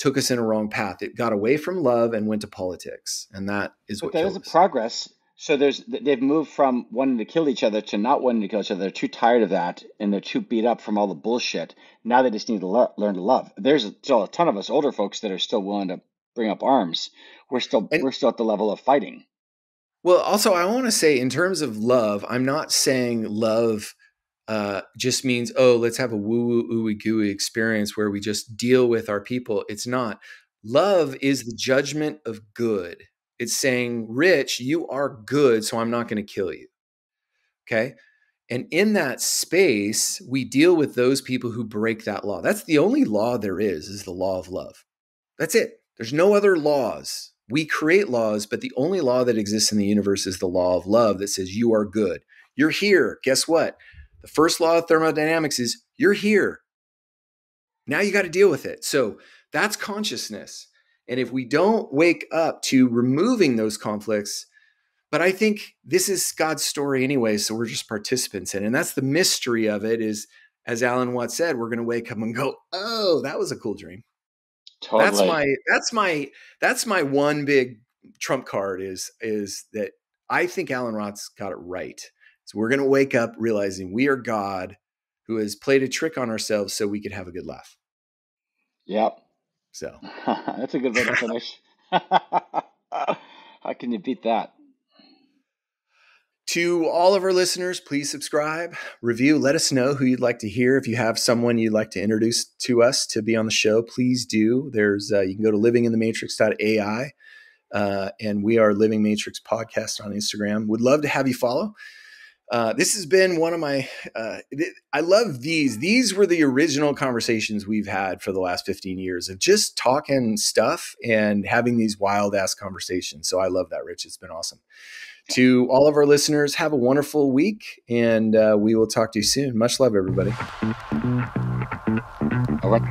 took us in a wrong path. It got away from love and went to politics. And that is But what that is a progress. So there's they've moved from wanting to kill each other to not wanting to kill each other. They're too tired of that, and they're too beat up from all the bullshit. Now they just need to le- learn to love. There's still a ton of us older folks that are still willing to bring up arms. We're still And- we're still at the level of fighting. Well, also, I want to say, in terms of love, I'm not saying love uh, just means, oh, let's have a woo woo ooey gooey experience where we just deal with our people. It's not. Love is the judgment of good. It's saying, Rich, you are good, so I'm not going to kill you. Okay. And in that space, we deal with those people who break that law. That's the only law there is, is the law of love. That's it. There's no other laws. We create laws, but the only law that exists in the universe is the law of love that says you are good. You're here. Guess what? The first law of thermodynamics is you're here. Now you got to deal with it. So that's consciousness. And if we don't wake up to removing those conflicts, but I think this is God's story anyway, so we're just participants in it. And that's the mystery of it is, as Alan Watts said, we're going to wake up and go, oh, that was a cool dream Totally. that's my that's my that's my one big trump card is is that I think Alan Watts's got it right. So we're going to wake up realizing we are God who has played a trick on ourselves so we could have a good laugh. Yep. So That's a good way to finish. How can you beat that? to all of our listeners, please subscribe, review, let us know who you'd like to hear. If you have someone you'd like to introduce to us to be on the show, please do. There's uh, you can go to livinginthematrix.ai Uh, and we are Living Matrix Podcast on Instagram. Would love to have you follow. Uh, this has been one of my uh, th- i love these. These were the original conversations we've had for the last 15 years of just talking stuff and having these wild ass conversations. So i love that rich. It's been awesome. To all of our listeners have a wonderful week and uh, we will talk to you soon. Much love everybody. All right